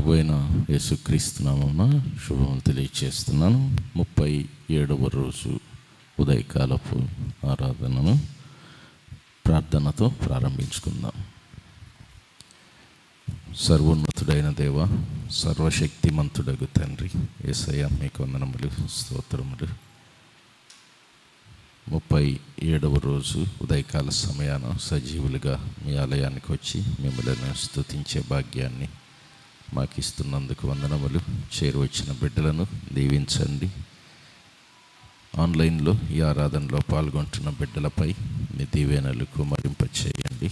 ప్రభు అయిన యేసుక్రీస్తున్నామన్న శుభములు తెలియచేస్తున్నాను. ముప్పై ఏడవ రోజు ఉదయకాలపు ఆరాధనను ప్రార్థనతో ప్రారంభించుకుందాం. సర్వోన్నతుడైన దేవ సర్వశక్తిమంతుడగు తండ్రి ఏసయ్య మీకు వందనములు స్తోత్రములు. ముప్పై ఏడవ రోజు ఉదయకాల సమయాన సజీవులుగా మీ ఆలయానికి వచ్చి మిమ్మల్ని స్తుతించే భాగ్యాన్ని మాకు ఇస్తున్నందుకు వందనములు. చేరువచ్చిన బిడ్డలను దీవించండి. ఆన్లైన్లో ఈ ఆరాధనలో పాల్గొంటున్న బిడ్డలపై మీ దీవెనలు కుమరింప చేయండి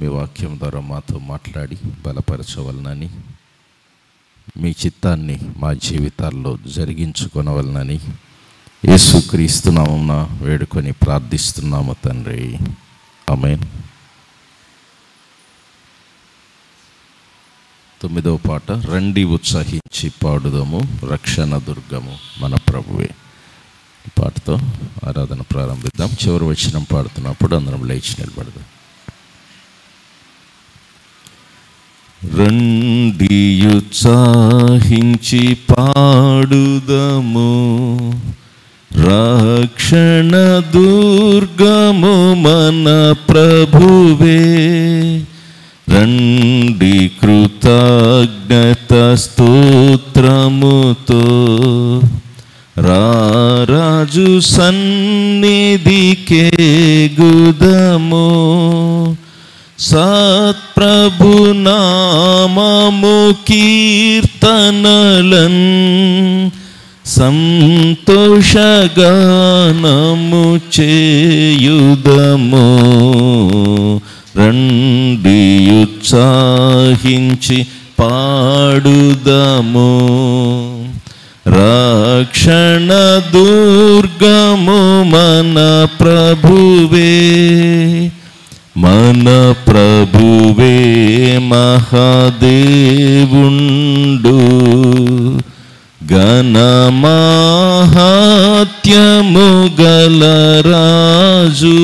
మీ వాక్యం ద్వారా మాతో మాట్లాడి బలపరచవలనని మీ చిత్తాన్ని మా జీవితాల్లో జరిగించుకొనవలనని యేసుక్రీస్తు వేడుకొని ప్రార్థిస్తున్నాము తండ్రి. ఆమేన్. తొమ్మిదవ పాట రండి ఉత్సహించి పాడుదము రక్షణ దుర్గము మన ప్రభువే. ఈ పాటతో ఆరాధన ప్రారంభిద్దాం. చివరి వచ్చిన పాడుతున్నప్పుడు అందరం లేచి నిలబడదాం. రండి ఉత్సాహించి పాడుదము రక్షణ దుర్గము మన ప్రభువే. రండి కృతజ్ఞత స్తోత్రముతో రారాజు సన్నిధికే గుదము. సత్ప్రభు నామము కీర్తనలన్ సంతోషగానము చేయుదము. ఉత్సాహించి పాడుదము. రక్షణ దుర్గము మన ప్రభువే. మన ప్రభువే మహాదేవుండు. గణమాహాత్యము గలరాజు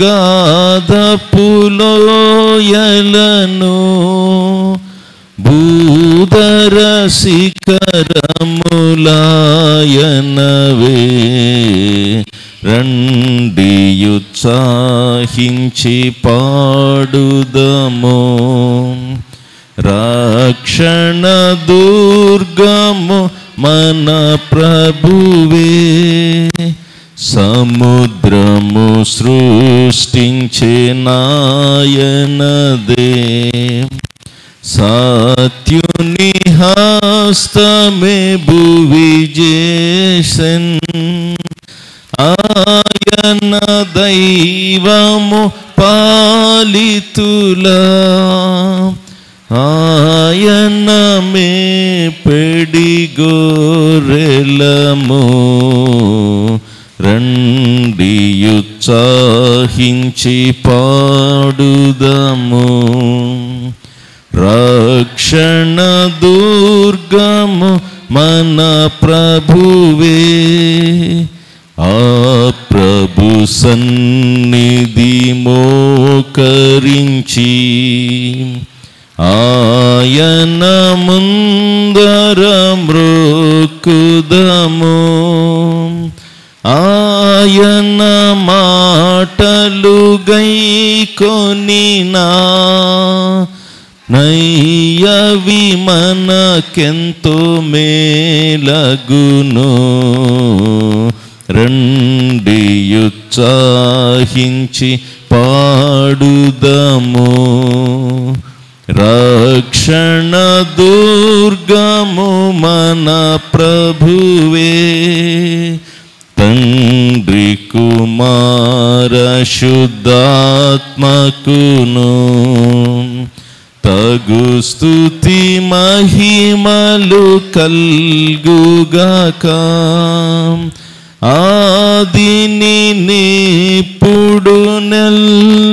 భూమ్యాగాధపులోయలను భూధర శిఖరములాయనవే రండియుత్సాహించి పాడుదము. రక్షణ దుర్గము మన ప్రభువే. సముద్రము సృష్టించే నాయనదే సత్యుని హస్తమే భువి చేసన్ ఆయన దైవము పాలితులా. ఆయన మే పెడిగోరెలము రండియుత్సాహించి పాడుదము. రక్షణ దుర్గము మన ప్రభువే. ఆ ప్రభు సన్నిధి మోకరించి ఆయన ముందర మ్రోకుదము ఆయన మాటలు గై కొనినా నయ్యవి మనకెంతో మేలగును. రండి పాడుదము. రక్షణ దుర్గము మన ప్రభువే. కుమార శుద్ధాత్మకును. తగు స్థుతి మహిమలు కల్గుగాక. ఆదిని నిప్పుడు నెల్లప్పుడు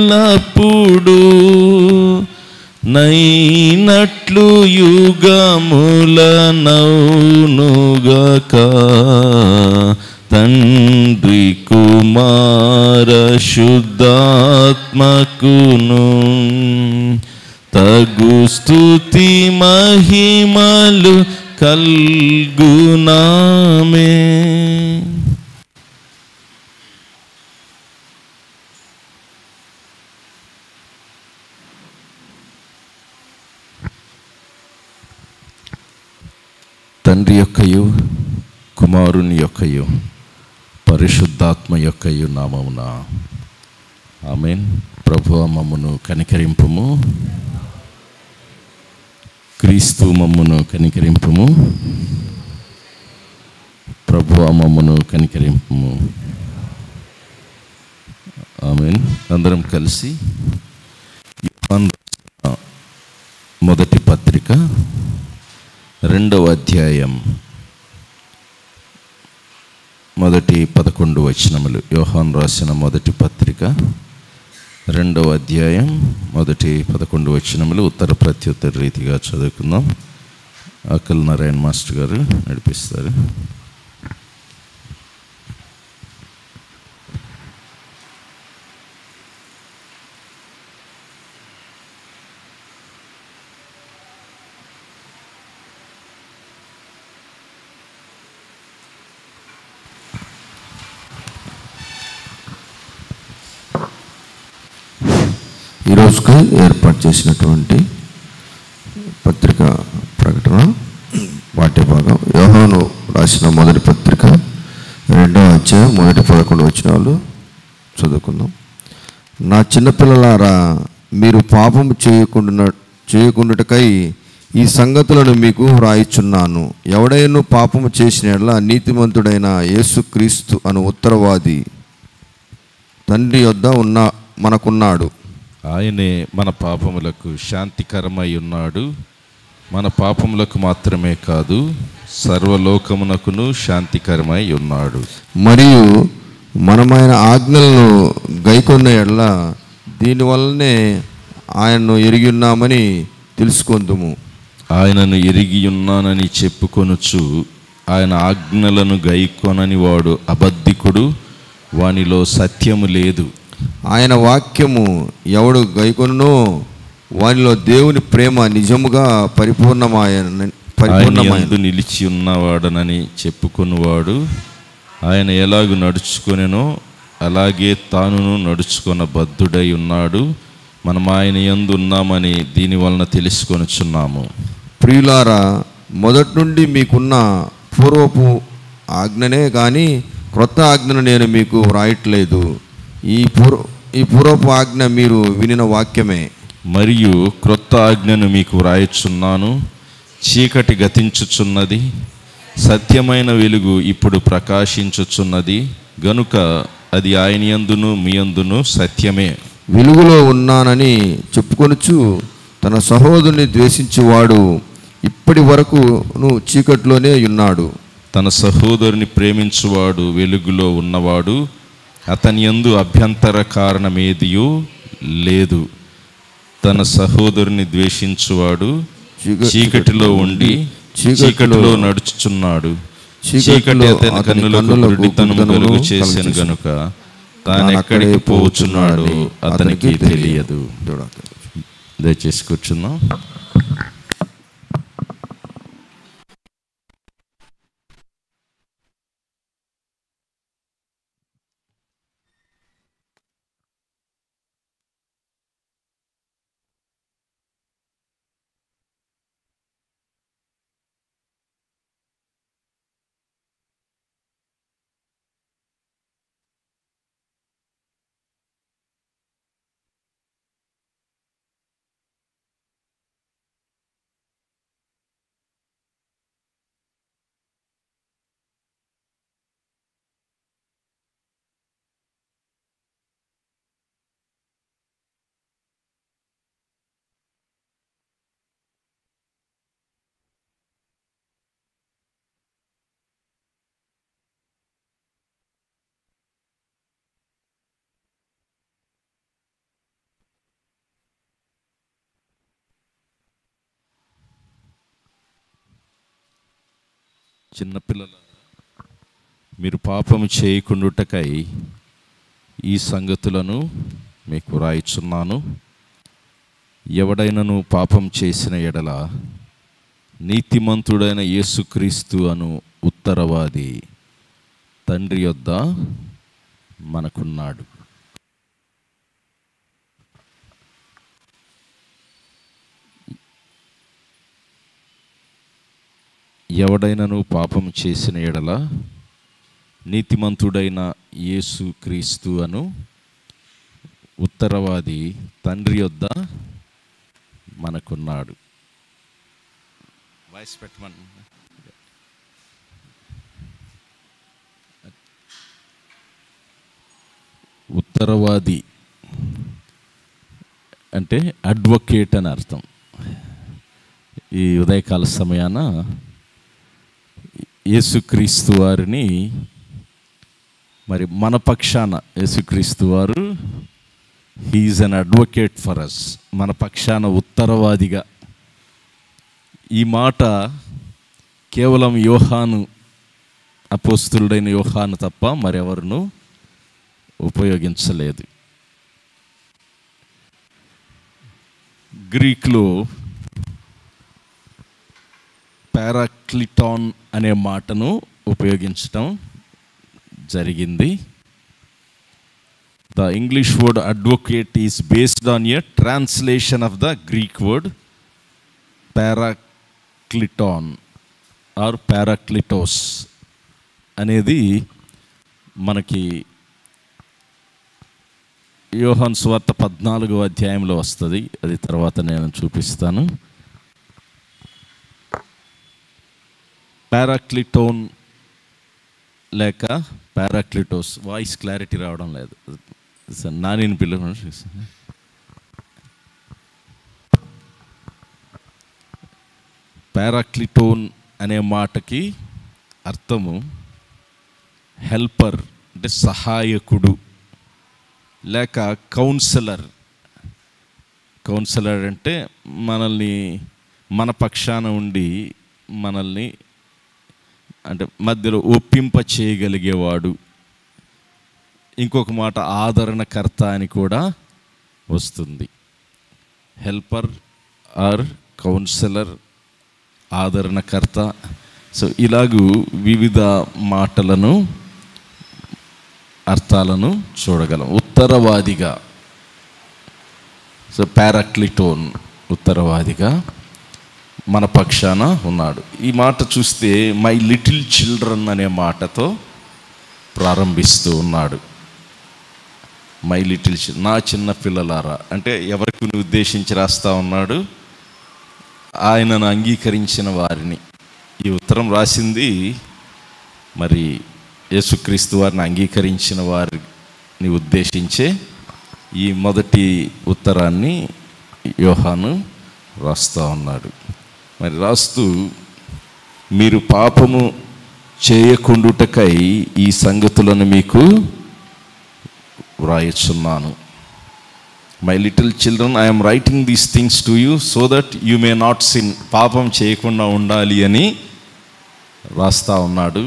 నైనట్లు యుగముల నౌనుగక తన్ కుమార పరిశుద్ధాత్మకును తగు స్థుతి మహిమలు కల్గునామే తండ్రి యొక్కయు కుమారుని యొక్కయు పరిశుద్ధాత్మ యొక్కయు నామమున. ఆమెన్. ప్రభు మమ్మను కనికరింపుము. క్రీస్తు మమ్మను కనికరింపుము. ప్రభు మమ్మను కనికరింపము. ఆమెన్. అందరం కలిసి మొదటి పత్రిక రెండవ అధ్యాయం. మొదటి పదకొండు వచనములు. యోహాన్ రాసిన మొదటి పత్రిక రెండవ అధ్యాయం మొదటి పదకొండు వచనములు. ఉత్తర ప్రత్యుత్తర రీతిగా చదువుకుందాం. అకల్ నారాయణ మాస్టర్ గారు నడిపిస్తారు ఈ రోజుకి చేసినటువంటి పత్రిక ప్రకటన పాఠ్యభాగం. భాగం యోహాను రాసిన మొదటి పత్రిక రెండవ అధ్యాయం మొదటి పదకొండు వచ్చినాలు చదువుకుందాం. నా చిన్నపిల్లలారా మీరు పాపం చేయకుండా చేయకుండాటకై ఈ సంగతులను మీకు వ్రాయిచున్నాను. ఎవడైనా పాపము చేసిన నీతిమంతుడైన యేసుక్రీస్తు అను ఉత్తరవాది తండ్రి యొద్ద ఉన్న మనకున్నాడు. ఆయనే మన పాపములకు శాంతికరమై ఉన్నాడు. మన పాపములకు మాత్రమే కాదు సర్వలోకమునకును శాంతికరమై ఉన్నాడు. మరియు మనమైన ఆజ్ఞలను గైకొన్న ఎడల దీనివల్లనే ఆయన్ను ఎరిగి ఉన్నామని తెలుసుకొందుము. ఆయనను ఎరిగి ఉన్నానని చెప్పుకొనుచు ఆయన ఆజ్ఞలను గైకొనని వాడు అబద్ధికుడు వానిలో సత్యము లేదు. ఆయన వాక్యము ఎవడు గైకొనునో వానిలో దేవుని ప్రేమ నిజముగా పరిపూర్ణమాయ ఆయన పరిపూర్ణమైన నిలిచి ఉన్నవాడనని చెప్పుకొనువాడు. ఆయన ఎలాగు నడుచుకొనెనో అలాగే తానును నడుచుకొన బద్ధుడై ఉన్నాడు. మనం ఆయన యందు ఉన్నామని దీని వలన తెలుసుకొనుచున్నాము. ప్రియులారా మొదటి నుండి మీకున్న పూర్వపు ఆజ్ఞనే కానీ క్రొత్త ఆజ్ఞను నేను మీకు వ్రాయట్లేదు. ఈ పూర్వ ఈ పూర్వపు ఆజ్ఞ మీరు వినిన వాక్యమే. మరియు క్రొత్త ఆజ్ఞను మీకు వ్రాయచున్నాను చీకటి గతించుచున్నది సత్యమైన వెలుగు ఇప్పుడు ప్రకాశించుచున్నది గనుక అది ఆయన యందును మీ యందును సత్యమే. వెలుగులో ఉన్నానని చెప్పుకొనుచు తన సహోదరుని ద్వేషించువాడు ఇప్పటి వరకును చీకటిలోనే ఉన్నాడు. తన సహోదరుని ప్రేమించువాడు వెలుగులో ఉన్నవాడు అతని యందు అభ్యంతర కారణమేదియో లేదు. తన సహోదరుని ద్వేషించువాడు చీక- చీకటిలో ఉండి చీకటిలో నడుచుచున్నాడు. చీకటి అతని కన్నులకు గుడ్డితనం కలుగు కలుగజేసెను. గనుక తాను ఎక్కడికి పోచున్నాడు అతనికి తెలియదు. దయచేసి కూర్చుందాం. చిన్నపిల్లల మీరు పాపం చేయకుండుటకై ఈ సంగతులను మీకు రాయిచున్నాను. ఎవడైనను పాపం చేసిన ఎడల నీతిమంతుడైన యేసుక్రీస్తు అను ఉత్తరవాది తండ్రి యొద్ద మనకున్నాడు. ఎవడైనను పాపం చేసిన ఎడల నీతిమంతుడైన యేసు క్రీస్తు అను ఉత్తరవాది తండ్రి యొద్ద మనకున్నాడు. వాయిస్ పెట్టమని ఉత్తరవాది అంటే అడ్వకేట్ అని అర్థం. ఈ ఉదయకాల సమయాన యేసుక్రీస్తు వారిని మరి మన పక్షాన యేసుక్రీస్తు వారు he is an advocate for us మన పక్షాన ఉత్తరవాదిగా. ఈ మాట కేవలం యోహాను అపోస్తుడైన యోహాను తప్ప మరెవరును ఉపయోగించలేదు. గ్రీక్లో పారాక్లిటాన్ అనే మాటను ఉపయోగించటం జరిగింది. The English word advocate is based on a translation of the Greek word parakleton or parakletos అనేది మనకి యోహన్స్ స్వార్త పద్నాలుగో అధ్యాయంలో వస్తుంది. అది తర్వాత నేను చూపిస్తాను. పారాక్లిటోన్ లేక పారాక్లిటోస్ వాయిస్ క్లారిటీ రావడం లేదు. నానిని పిల్లలు పారాక్లిటోన్ అనే మాటకి అర్థము హెల్పర్ అంటే సహాయకుడు లేక కౌన్సిలర్. కౌన్సిలర్ అంటే మనల్ని మన పక్షాన ఉండి మనల్ని అంటే మధ్యలో ఒప్పింప చేయగలిగేవాడు ఇంకొక మాట ఆదరణకర్త అని కూడా వస్తుంది. హెల్పర్ ఆర్ కౌన్సిలర్ ఆదరణకర్త. సో ఇలాగూ వివిధ మాటలను అర్థాలను చూడగలం. ఉత్తరవాదిగా. సో పారాక్లిటోన్ ఉత్తరవాదిగా. మన పక్షాన ఉన్నాడు. ఈ మాట చూస్తే మై లిటిల్ చిల్డ్రన్ అనే మాటతో ప్రారంభిస్తూ ఉన్నాడు. మై లిటిల్ చిల్ నా చిన్న పిల్లలారా అంటే ఎవరికి ఉద్దేశించి రాస్తా ఉన్నాడు? ఆయనను అంగీకరించిన వారిని. ఈ ఉత్తరం రాసింది మరి యేసుక్రీస్తు వారిని అంగీకరించిన వారిని ఉద్దేశించే ఈ మొదటి ఉత్తరాన్ని యోహాను రాస్తూ ఉన్నాడు. మరి రాస్తూ మీరు పాపము చేయకుండుటకై ఈ సంగతులను మీకు వ్రాయచున్నాను. My little children I'm writing these things to you so that you may not sin పాపం చేయకుండా ఉండాలి అని రాస్తా ఉన్నాడు.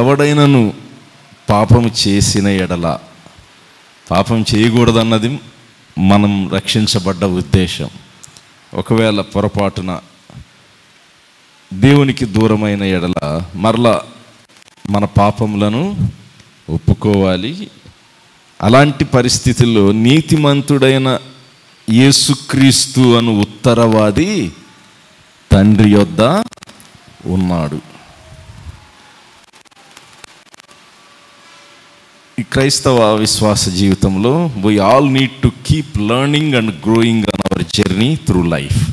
ఎవడైనను పాపం చేసిన ఎడల పాపం చేయకూడదన్నది మనం రక్షించబడ్డ ఉద్దేశం. ఒకవేళ పొరపాటున దేవునికి దూరమైన ఎడల మరలా మన పాపములను ఒప్పుకోవాలి. అలాంటి పరిస్థితుల్లో నీతిమంతుడైన యేసుక్రీస్తు అను ఉత్తరవాది తండ్రి యొద్ద ఉన్నాడు. ఈ క్రైస్తవ విశ్వాస జీవితంలో we all need to keep learning and growing on our journey through life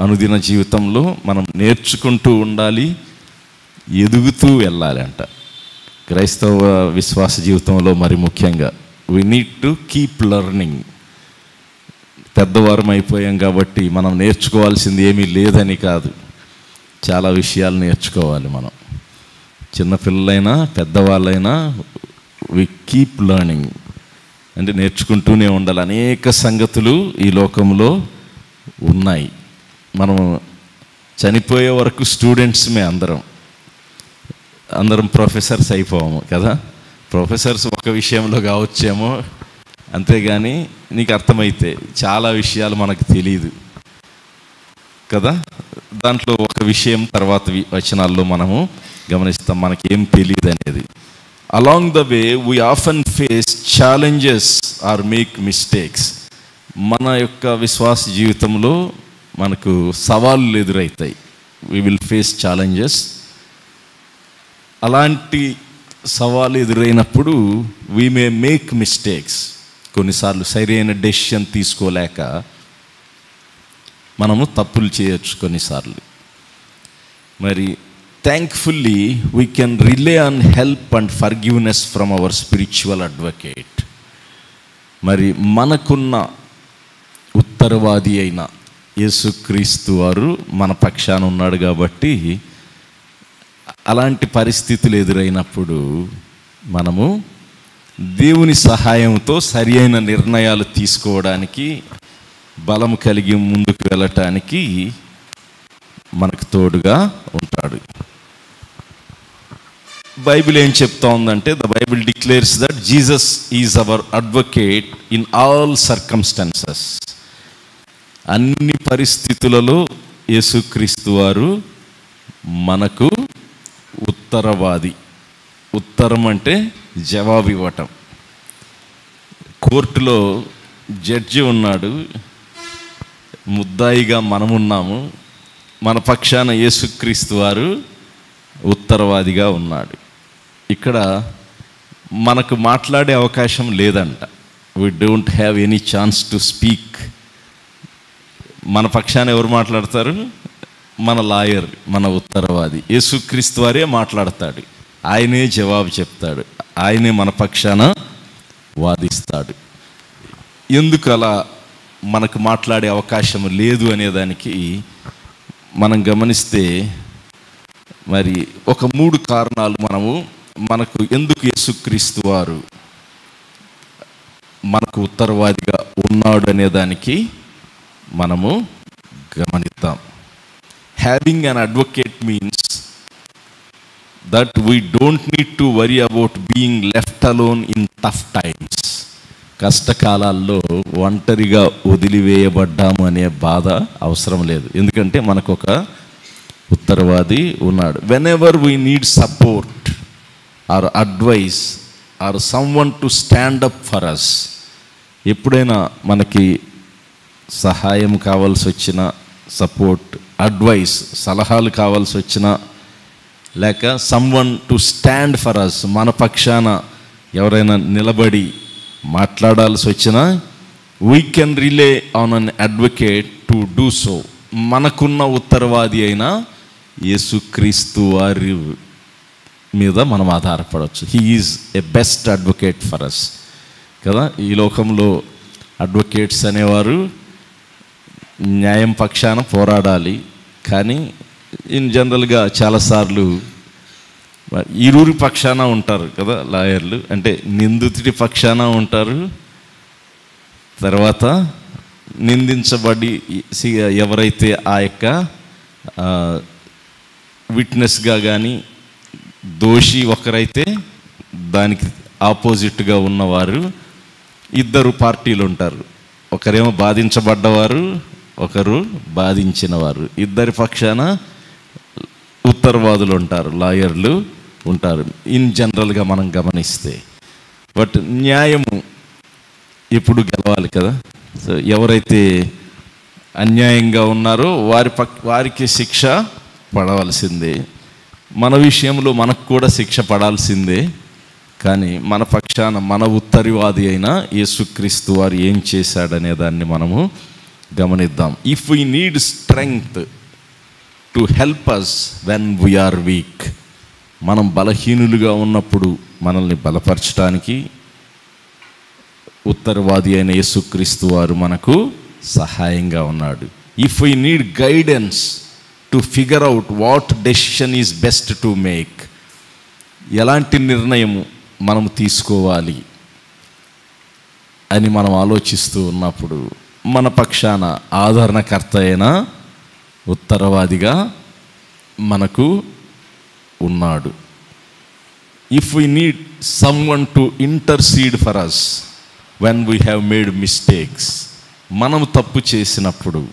అనుదిన జీవితంలో మనం నేర్చుకుంటూ ఉండాలి ఎదుగుతూ వెళ్ళాలి అంట క్రైస్తవ విశ్వాస జీవితంలో మరి ముఖ్యంగా we need to keep learning పెద్దవారం అయిపోయాం కాబట్టి మనం నేర్చుకోవాల్సింది ఏమీ లేదని కాదు. చాలా విషయాలు నేర్చుకోవాలి మనం. చిన్నపిల్లలైనా పెద్దవాళ్ళైనా వి కీప్ లర్నింగ్ అంటే నేర్చుకుంటూనే ఉండాలి. అనేక సంగతులు ఈ లోకంలో ఉన్నాయి. మనం చనిపోయే వరకు స్టూడెంట్స్మే అందరం. అందరం ప్రొఫెసర్స్ అయిపోము కదా? ప్రొఫెసర్స్ ఒక విషయంలో కావచ్చేమో? అంతేగాని నీకు అర్థమైతే చాలా విషయాలు మనకు తెలియదు కదా? దాంట్లో ఒక విషయం తర్వాత వచనాల్లో మనము గమనిస్తాం. మనకి ఏం తెలియదు అనేది along the way we often face challenges or make mistakes మన యొక్క విశ్వాస జీవితంలో మనకు సవాళ్ళు ఎదురవుతాయి వీ విల్ ఫేస్ ఛాలెంజెస్ అలాంటి సవాలు ఎదురైనప్పుడు వీ మే మేక్ మిస్టేక్స్ కొన్నిసార్లు సరైన డెసిషన్ తీసుకోలేక మనము తప్పులు చేయొచ్చు కొన్నిసార్లు. మరి thankfully we can rely on help and forgiveness from our spiritual advocate మరి మనకున్న ఉత్తరవాది అయిన యేసుక్రీస్తు వారు మన పక్షాన ఉన్నాడు కాబట్టి అలాంటి పరిస్థితులు ఎదురైనప్పుడు మనము దేవుని సహాయంతో సరి అయిన నిర్ణయాలు తీసుకోవడానికి బలం కలిగి ముందుకు వెళ్ళటానికి మనకు తోడుగా ఉంటాడు. బైబిల్ ఏం చెప్తా ఉందంటే the Bible declares that Jesus is our advocate in all circumstances. అన్ని పరిస్థితులలో యేసుక్రీస్తు వారు మనకు ఉత్తరవాది. ఉత్తరం అంటే జవాబు ఇవ్వటం కోర్టులో జడ్జి ఉన్నాడు ముద్దాయిగా మనమున్నాము మన పక్షాన యేసుక్రీస్తు వారు ఉత్తరవాదిగా ఉన్నాడు. ఇక్కడ మనకు మాట్లాడే అవకాశం లేదంట. We don't have any chance to speak మన పక్షాన ఎవరు మాట్లాడతారు? మన లాయర్ మన ఉత్తరవాది. యేసుక్రీస్తు వారే మాట్లాడతాడు. ఆయనే జవాబు చెప్తాడు. ఆయనే మన పక్షాన వాదిస్తాడు. ఎందుకు అలా మనకు మాట్లాడే అవకాశం లేదు అనేదానికి మనం గమనిస్తే మరి ఒక మూడు కారణాలు మనము మనకు ఎందుకు యేసుక్రీస్తు వారు మనకు ఉత్తరవాదిగా ఉన్నాడు అనేదానికి మనము గమనిద్దాం. Having an advocate means that we don't need to worry about being left alone in tough times కష్టకాలాల్లో ఒంటరిగా వదిలివేయబడ్డాము అనే బాధ అవసరం లేదు. ఎందుకంటే మనకు ఒక ఉత్తరవాది ఉన్నాడు. Whenever we need support or advice or someone to stand up for us ఎప్పుడైనా మనకి సహాయం కావాల్సి వచ్చిన సపోర్ట్ అడ్వైస్ సలహాలు కావాల్సి వచ్చిన లేక someone to stand for us మన పక్షాన ఎవరైనా నిలబడి మాట్లాడాల్సి వచ్చినా we can rely on an advocate to do so మనకున్న ఉత్తరవాది అయిన యేసుక్రీస్తు వారి మీద మనం ఆధారపడవచ్చు. He is a best advocate for us కదా? ఈ లోకంలో అడ్వకేట్స్ అనేవారు న్యాయం పక్షాన పోరాడాలి. కానీ ఇన్ జనరల్గా చాలాసార్లు ఇరువురి పక్షాన ఉంటారు కదా లాయర్లు. అంటే నిందితుడి పక్షాన ఉంటారు. తర్వాత నిందించబడి సి- ఎవరైతే ఆ యొక్క విట్నెస్గా కానీ దోషి ఒకరైతే దానికి ఆపోజిట్గా ఉన్నవారు ఇద్దరు పార్టీలు ఉంటారు ఒకరేమో బాధించబడ్డవారు ఒకరు బాధించినవారు. ఇద్దరి పక్షాన ఉత్తరవాదులు ఉంటారు లాయర్లు ఉంటారు. ఇన్ జనరల్గా మనం గమనిస్తే. బట్ న్యాయము ఎప్పుడు గెలవాలి కదా? సో ఎవరైతే అన్యాయంగా ఉన్నారో వారి పక్ వారికి శిక్ష పడవలసిందే. మన విషయంలో మనకు కూడా శిక్ష పడాల్సిందే. కానీ మన పక్షాన మన ఉత్తరివాది అయిన యేసుక్రీస్తు వారు ఏం చేశాడనే దాన్ని మనము గమనిద్దాం. If we need strength to help us when we're weak మనం బలహీనులుగా ఉన్నప్పుడు మనల్ని బలపరచడానికి ఉత్తరవాది అయిన యేసుక్రీస్తు వారు మనకు సహాయంగా ఉన్నాడు. If we need guidance to figure out what decision is best to make ఎలాంటి నిర్ణయం మనం తీసుకోవాలి అని మనం ఆలోచిస్తూ ఉన్నప్పుడు మన పక్షాన ఆదరణకర్త అయిన ఉత్తరవాదిగా మనకు ఉన్నాడు. If we need someone to intercede for us when we have made mistakes మనం తప్పు చేసినప్పుడు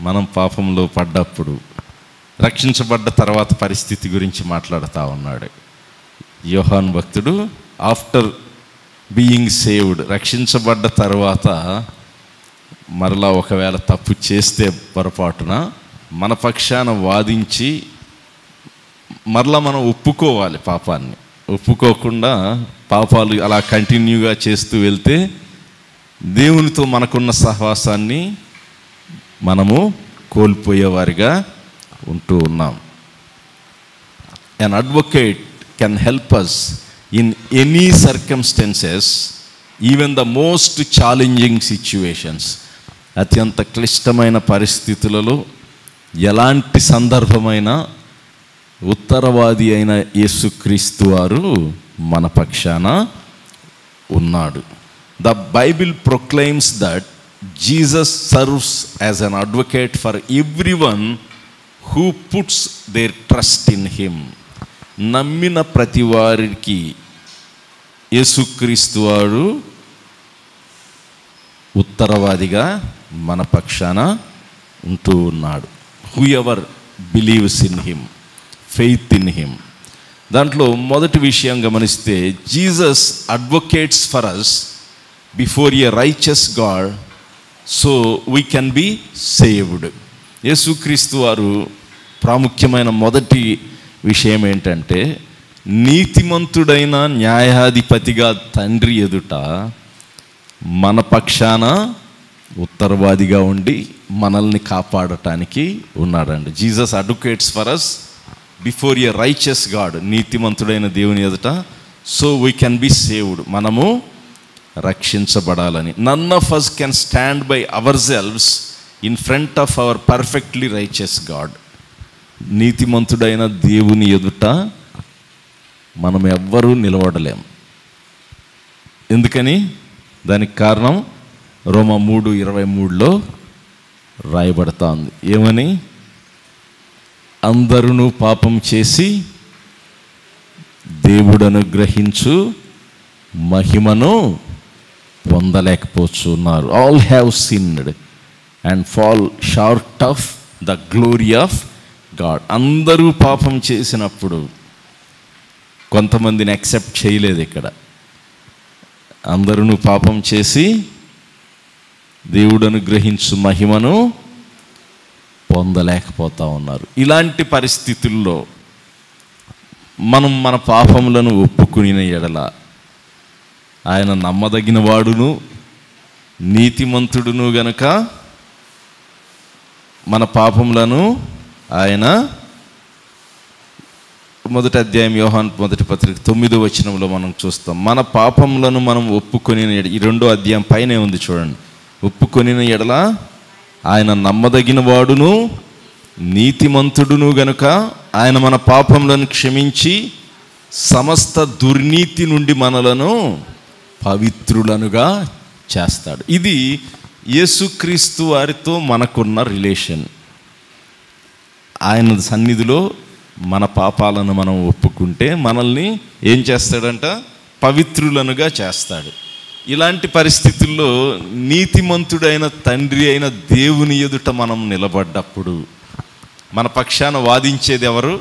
మనం పాపంలో పడ్డప్పుడు రక్షించబడ్డ తర్వాత పరిస్థితి గురించి మాట్లాడుతూ ఉన్నాడు. యోహాన్ భక్తుడు ఆఫ్టర్ బీయింగ్ సేవ్డ్ రక్షించబడ్డ తర్వాత మరలా ఒకవేళ తప్పు చేస్తే పొరపాటున మన పక్షాన వాదించి మరలా మనం ఒప్పుకోవాలి పాపాన్ని. ఒప్పుకోకుండా పాపాలు అలా కంటిన్యూగా చేస్తూ వెళ్తే దేవునితో మనకున్న సహవాసాన్ని మనము కోల్పోయేవారిగా ఉంటూ ఉన్నాం. An advocate can help us in any circumstances even the most challenging situations అత్యంత క్లిష్టమైన పరిస్థితులలో ఎలాంటి సందర్భమైన ఉత్తరవాది అయిన యేసుక్రీస్తు వారు మన పక్షాన ఉన్నాడు. The Bible proclaims that Jesus serves as an advocate for everyone who puts their trust in him నమ్మిన ప్రతి వారికి యేసుక్రీస్తు వారు ఉత్తరవాదిగా మన పక్షాన ఉంటూ ఉన్నాడు. Whoever believes in him faith in him దాంట్లో మొదటి విషయం గమనిస్తే Jesus advocates for us before a righteous God so we can be saved యేసుక్రీస్తు వారు ప్రాముఖ్యమైన మొదటి విషయం ఏంటంటే నీతిమంతుడైన న్యాయాధిపతిగా తండ్రి ఎదుట మన పక్షాన ఉత్తరవాదిగా ఉండి మనల్ని కాపాడటానికి ఉన్నాడండి. Jesus advocates for us before a righteous God నీతిమంతుడైన దేవుని ఎదుట so we can be saved మనము రక్షించబడాలని. None of us can stand by ourselves in front of our perfectly righteous God. నీతిమంతుడైన దేవుని ఎదుట మనం ఎవ్వరూ నిలబడలేం. ఎందుకని? దానికి కారణం రోమ మూడు ఇరవై మూడులో రాయబడతా ఉంది ఏమని? అందరూ పాపం చేసి దేవుడు అనుగ్రహించు మహిమను పొందలేకపోతున్నారు. All have sinned and fall short of the glory of God అందరూ పాపం చేసినప్పుడు కొంతమందిని యాక్సెప్ట్ చేయలేదు ఇక్కడ. అందరూ పాపం చేసి దేవుడు అనుగ్రహించు మహిమను పొందలేకపోతా ఉన్నారు. ఇలాంటి పరిస్థితుల్లో మనం మన పాపములను ఒప్పుకుని ఎడల ఆయన నమ్మదగిన వాడును నీతిమంతుడును గనక మన పాపములను ఆయన మొదటి అధ్యాయం యోహాన్ మొదటి పత్రిక తొమ్మిదో వచనంలో మనం చూస్తాం. మన పాపములను మనం ఒప్పుకొని ఈ రెండో అధ్యాయం పైనే ఉంది చూడండి. ఒప్పుకొని ఎడల ఆయన నమ్మదగిన వాడును నీతిమంతుడును గనుక ఆయన మన పాపములను క్షమించి సమస్త దుర్నీతి నుండి మనలను పవిత్రులనుగా చేస్తాడు. ఇది యేసుక్రీస్తు వారితో మనకున్న రిలేషన్. ఆయన సన్నిధిలో మన పాపాలను మనం ఒప్పుకుంటే మనల్ని ఏం చేస్తాడంట? పవిత్రులనుగా చేస్తాడు. ఇలాంటి పరిస్థితుల్లో నీతిమంతుడైన తండ్రి అయిన దేవుని ఎదుట మనం నిలబడ్డప్పుడు మన పక్షాన వాదించేది ఎవరు?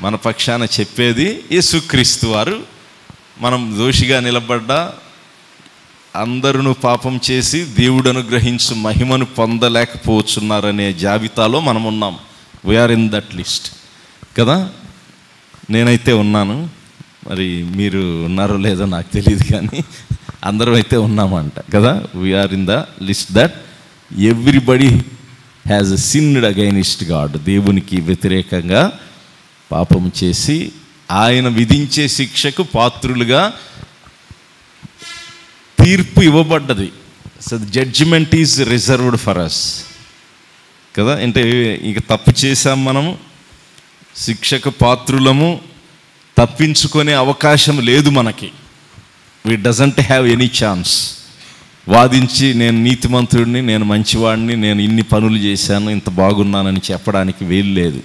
మన పక్షాన చెప్పేది యేసుక్రీస్తు వారు. మనం దోషిగా నిలబడ్డా అందరూ పాపం చేసి దేవుడు అనుగ్రహించు మహిమను పొందలేకపోతున్నారనే జాబితాలో మనం ఉన్నాం వీఆర్ ఇన్ దట్ లిస్ట్ కదా? నేనైతే ఉన్నాను. మరి మీరు ఉన్నారో లేదో నాకు తెలియదు కానీ అందరం అయితే ఉన్నామంట. కదా? We're in the list that everybody has uh sinned against God దేవునికి వ్యతిరేకంగా పాపం చేసి ఆయన విధించే శిక్షకు పాత్రులుగా తీర్పు ఇవ్వబడ్డది. So judgement is reserved for us కదా? అంటే ఇక తప్పు చేశాం మనము శిక్షకు పాత్రులము తప్పించుకునే అవకాశం లేదు మనకి. We doesn't have any chance వాదించి నేను నీతిమంతుడిని నేను మంచివాడిని నేను ఇన్ని పనులు చేశాను ఇంత బాగున్నానని చెప్పడానికి వీలు లేదు.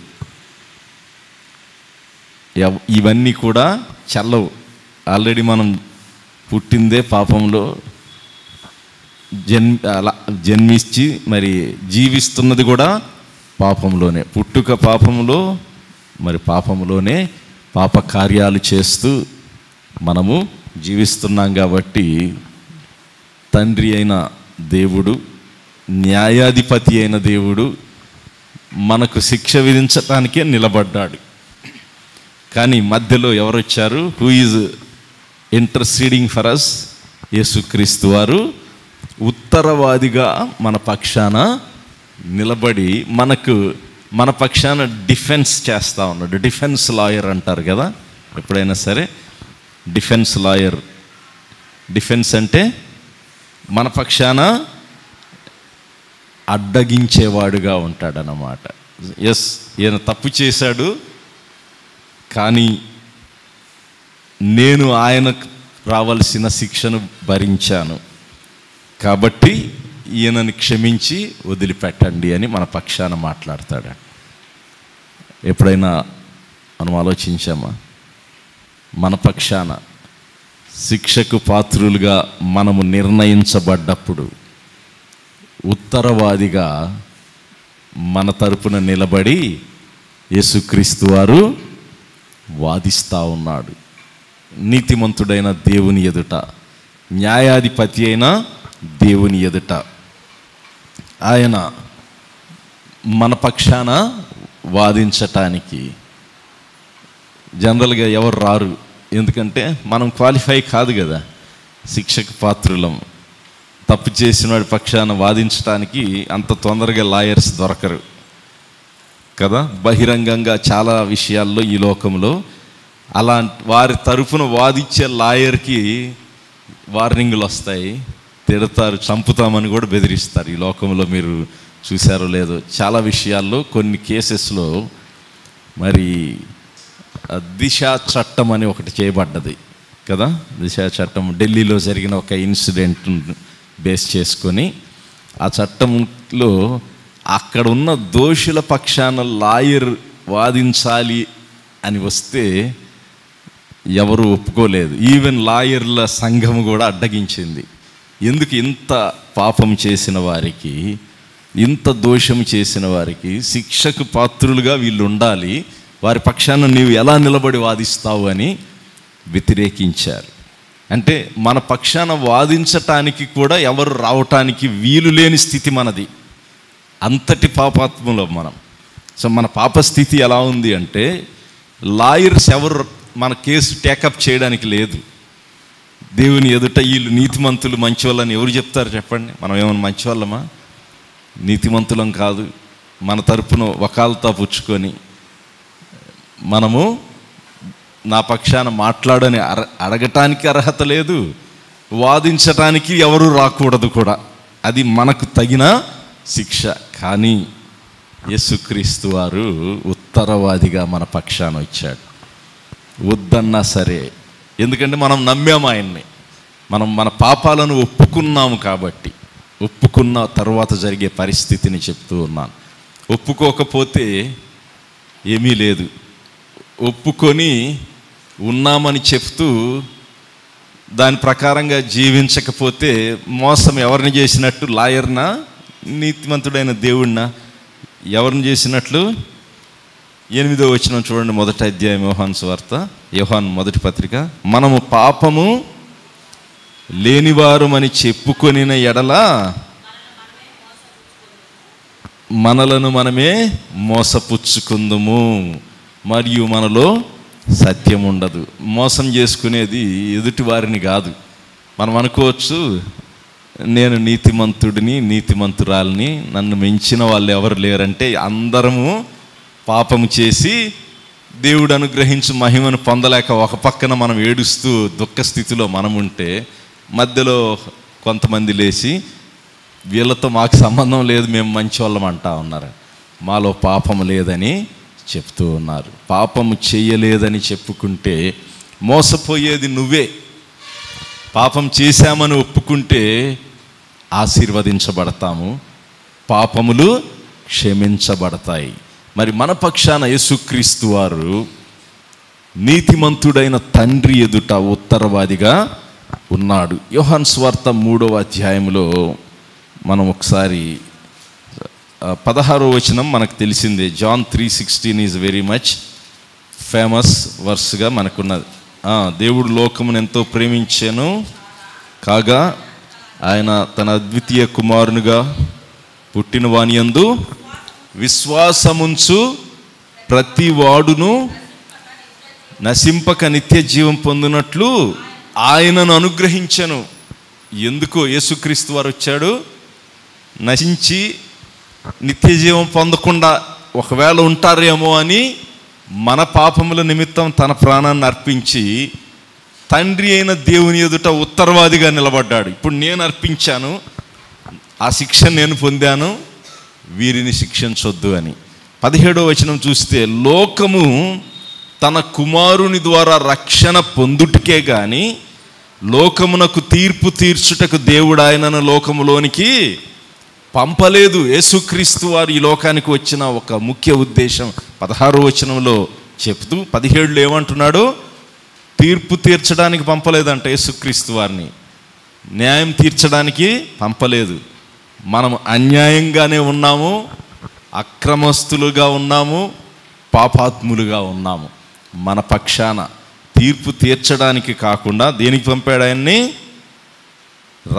ఇవన్నీ కూడా చల్లవు. ఆల్రెడీ మనం పుట్టిందే పాపంలో జన్ అలా జన్మించి మరి జీవిస్తున్నది కూడా పాపంలోనే. పుట్టుక పాపంలో మరి పాపంలోనే పాప కార్యాలు చేస్తూ మనము జీవిస్తున్నాం కాబట్టి తండ్రి అయిన దేవుడు న్యాయాధిపతి అయిన దేవుడు మనకు శిక్ష విధించటానికే నిలబడ్డాడు. కానీ మధ్యలో ఎవరొచ్చారు? Who is interceding for us యేసుక్రీస్తు వారు ఉత్తరవాదిగా మన పక్షాన నిలబడి మనకు మన పక్షాన డిఫెన్స్ చేస్తూ ఉన్నాడు. డిఫెన్స్ లాయర్ అంటారు కదా ఎప్పుడైనా సరే. డిఫెన్స్ లాయర్ డిఫెన్స్ అంటే మన పక్షాన అడ్డగించేవాడుగా ఉంటాడనమాట ఎస్ ఈయన తప్పు చేశాడు కానీ నేను ఆయనకు రావాల్సిన శిక్షను భరించాను. కాబట్టి ఈయనని క్షమించి వదిలిపెట్టండి అని మన పక్షాన మాట్లాడతాడు. ఎప్పుడైనా మనం ఆలోచించామా? మన పక్షాన శిక్షకు పాత్రులుగా మనము నిర్ణయించబడ్డప్పుడు ఉత్తరవాదిగా మన తరపున నిలబడి యేసుక్రీస్తు వారు వాదిస్తూ ఉన్నాడు. నీతిమంతుడైన దేవుని ఎదుట న్యాయాధిపతి అయిన దేవుని ఎదుట. ఆయన మన పక్షాన వాదించటానికి జనరల్గా ఎవరు రారు. ఎందుకంటే మనం క్వాలిఫై కాదు కదా శిక్షకు పాత్రులం. తప్పు చేసిన వాడి పక్షాన వాదించడానికి అంత తొందరగా లాయర్స్ దొరకరు కదా. బహిరంగంగా చాలా విషయాల్లో ఈ లోకంలో అలా వారి తరఫున వాదించే లాయర్కి వార్నింగ్లు వస్తాయి. తిడతారు చంపుతామని కూడా బెదిరిస్తారు. ఈ లోకంలో మీరు చూసారో లేదో చాలా విషయాల్లో కొన్ని కేసెస్లో మరి దిశా దిశ చట్టం అని ఒకటి చేయబడ్డది కదా? దిశ చట్టం ఢిల్లీలో జరిగిన ఒక ఇన్సిడెంట్ బేస్ చేసుకొని ఆ చట్టంలో అక్కడ ఉన్న దోషుల పక్షాన లాయర్ వాదించాలి అని వస్తే ఎవరు ఒప్పుకోలేదు. ఈవెన్ లాయర్ల సంఘం కూడా అడ్డగించింది. ఎందుకు ఇంత పాపం చేసిన వారికి ఇంత దోషం చేసిన వారికి శిక్షకు పాత్రులుగా వీళ్ళు ఉండాలి వారి పక్షాన నీవు ఎలా నిలబడి వాదిస్తావు అని వ్యతిరేకించారు. అంటే మన పక్షాన వాదించటానికి కూడా ఎవరు రావటానికి వీలు లేని స్థితి మనది. అంతటి పాపాత్ములం మనం. సో మన పాప స్థితి ఎలా ఉంది అంటే లాయర్స్ ఎవరు మన కేసు టేకప్ చేయడానికి లేదు. దేవుని ఎదుట వీళ్ళు నీతిమంతులు మంచివాళ్ళని ఎవరు చెప్తారు చెప్పండి? మనం ఏమైనా మంచివాళ్ళమా? నీతిమంతులం కాదు. మన తరపున వకాలతా పుచ్చుకొని మనము నా పక్షాన మాట్లాడని అర అడగటానికి అర్హత లేదు. వాదించటానికి ఎవరు రాకూడదు కూడా. అది మనకు తగిన శిక్ష. కానీ యేసుక్రీస్తు వారు ఉత్తరవాదిగా మన పక్షాన వచ్చాడు. వద్దన్నా సరే. ఎందుకంటే మనం నమ్మాము ఆయన్ని. మనం మన పాపాలను ఒప్పుకున్నాము కాబట్టి. ఒప్పుకున్న తర్వాత జరిగే పరిస్థితిని చెప్తూ ఉన్నాను. ఒప్పుకోకపోతే ఏమీ లేదు. ఒప్పుకొని ఉన్నామని చెప్తూ దాని ప్రకారంగా జీవించకపోతే మోసం ఎవరిని చేసినట్టు లాయర్నా నీతిమంతుడైన దేవుడినా ఎవరిని చేసినట్లు? ఎనిమిదో వచ్చిన చూడండి మొదటి అధ్యాయం యోహాన్ స్వార్త యోహాన్ మొదటి పత్రిక. మనము పాపము లేనివారమని చెప్పుకొనిన ఎడల మనలను మనమే మోసపుచ్చుకుందుము మరియు మనలో సత్యం ఉండదు. మోసం చేసుకునేది ఎదుటి వారిని కాదు. మనం అనుకోవచ్చు నేను నీతిమంతుడిని నీతిమంతురాలిని నన్ను మించిన వాళ్ళు ఎవరు లేరంటే అందరము పాపము చేసి దేవుడు అనుగ్రహించి మహిమను పొందలేక ఒక పక్కన మనం ఏడుస్తూ దుఃఖ స్థితిలో మనం ఉంటే మధ్యలో కొంతమంది లేచి వీళ్ళతో మాకు సంబంధం లేదు మేము మంచి వాళ్ళం అంటా ఉన్నారు. మాలో పాపం లేదని చెప్తూ ఉన్నారు. పాపము చేయలేదని చెప్పుకుంటే మోసపోయేది నువ్వే. పాపం చేశామని ఒప్పుకుంటే ఆశీర్వదించబడతాము. పాపములు క్షమించబడతాయి. మరి మన పక్షాన యేసుక్రీస్తు వారు నీతిమంతుడైన తండ్రి ఎదుట ఉత్తరవాదిగా ఉన్నాడు. యోహాన్ స్వార్త మూడవ అధ్యాయంలో మనం ఒకసారి పదహారో వచనం మనకు తెలిసిందే. John three sixteen is very much famous వర్స్గా మనకున్నది. దేవుడు లోకమును ఎంతో ప్రేమించాను కాగా ఆయన తన అద్వితీయ కుమారునిగా పుట్టిన వాణియందు విశ్వాసముంచు ప్రతి వాడును నశింపక నిత్య జీవం పొందినట్లు ఆయనను అనుగ్రహించను. ఎందుకో యేసుక్రీస్తు వారు వచ్చాడు? నశించి నిత్య జీవం పొందకుండా ఒకవేళ ఉంటారేమో అని మన పాపముల నిమిత్తం తన ప్రాణాన్ని అర్పించి తండ్రి అయిన దేవుని ఎదుట ఉత్తరవాదిగా నిలబడ్డాడు. ఇప్పుడు నేను అర్పించాను ఆ శిక్ష నేను పొందాను. వీరిని శిక్షించొద్దు అని. పదిహేడో వచనం చూస్తే లోకము తన కుమారుని ద్వారా రక్షణ పొందుటకే గాని లోకమునకు తీర్పు తీర్చుటకు దేవుడు ఆయనను లోకములోనికి పంపలేదు. యేసుక్రీస్తు వారు ఈ లోకానికి వచ్చిన ఒక ముఖ్య ఉద్దేశం పదహారో వచనంలో చెప్తూ పదిహేడులో ఏమంటున్నాడు? తీర్పు తీర్చడానికి పంపలేదంట యేసుక్రీస్తు వారిని. న్యాయం తీర్చడానికి పంపలేదు. మనం అన్యాయంగానే ఉన్నాము అక్రమస్తులుగా ఉన్నాము పాపాత్ములుగా ఉన్నాము. మన పక్షాన తీర్పు తీర్చడానికి కాకుండా దేనికి పంపాడు ఆయన్ని?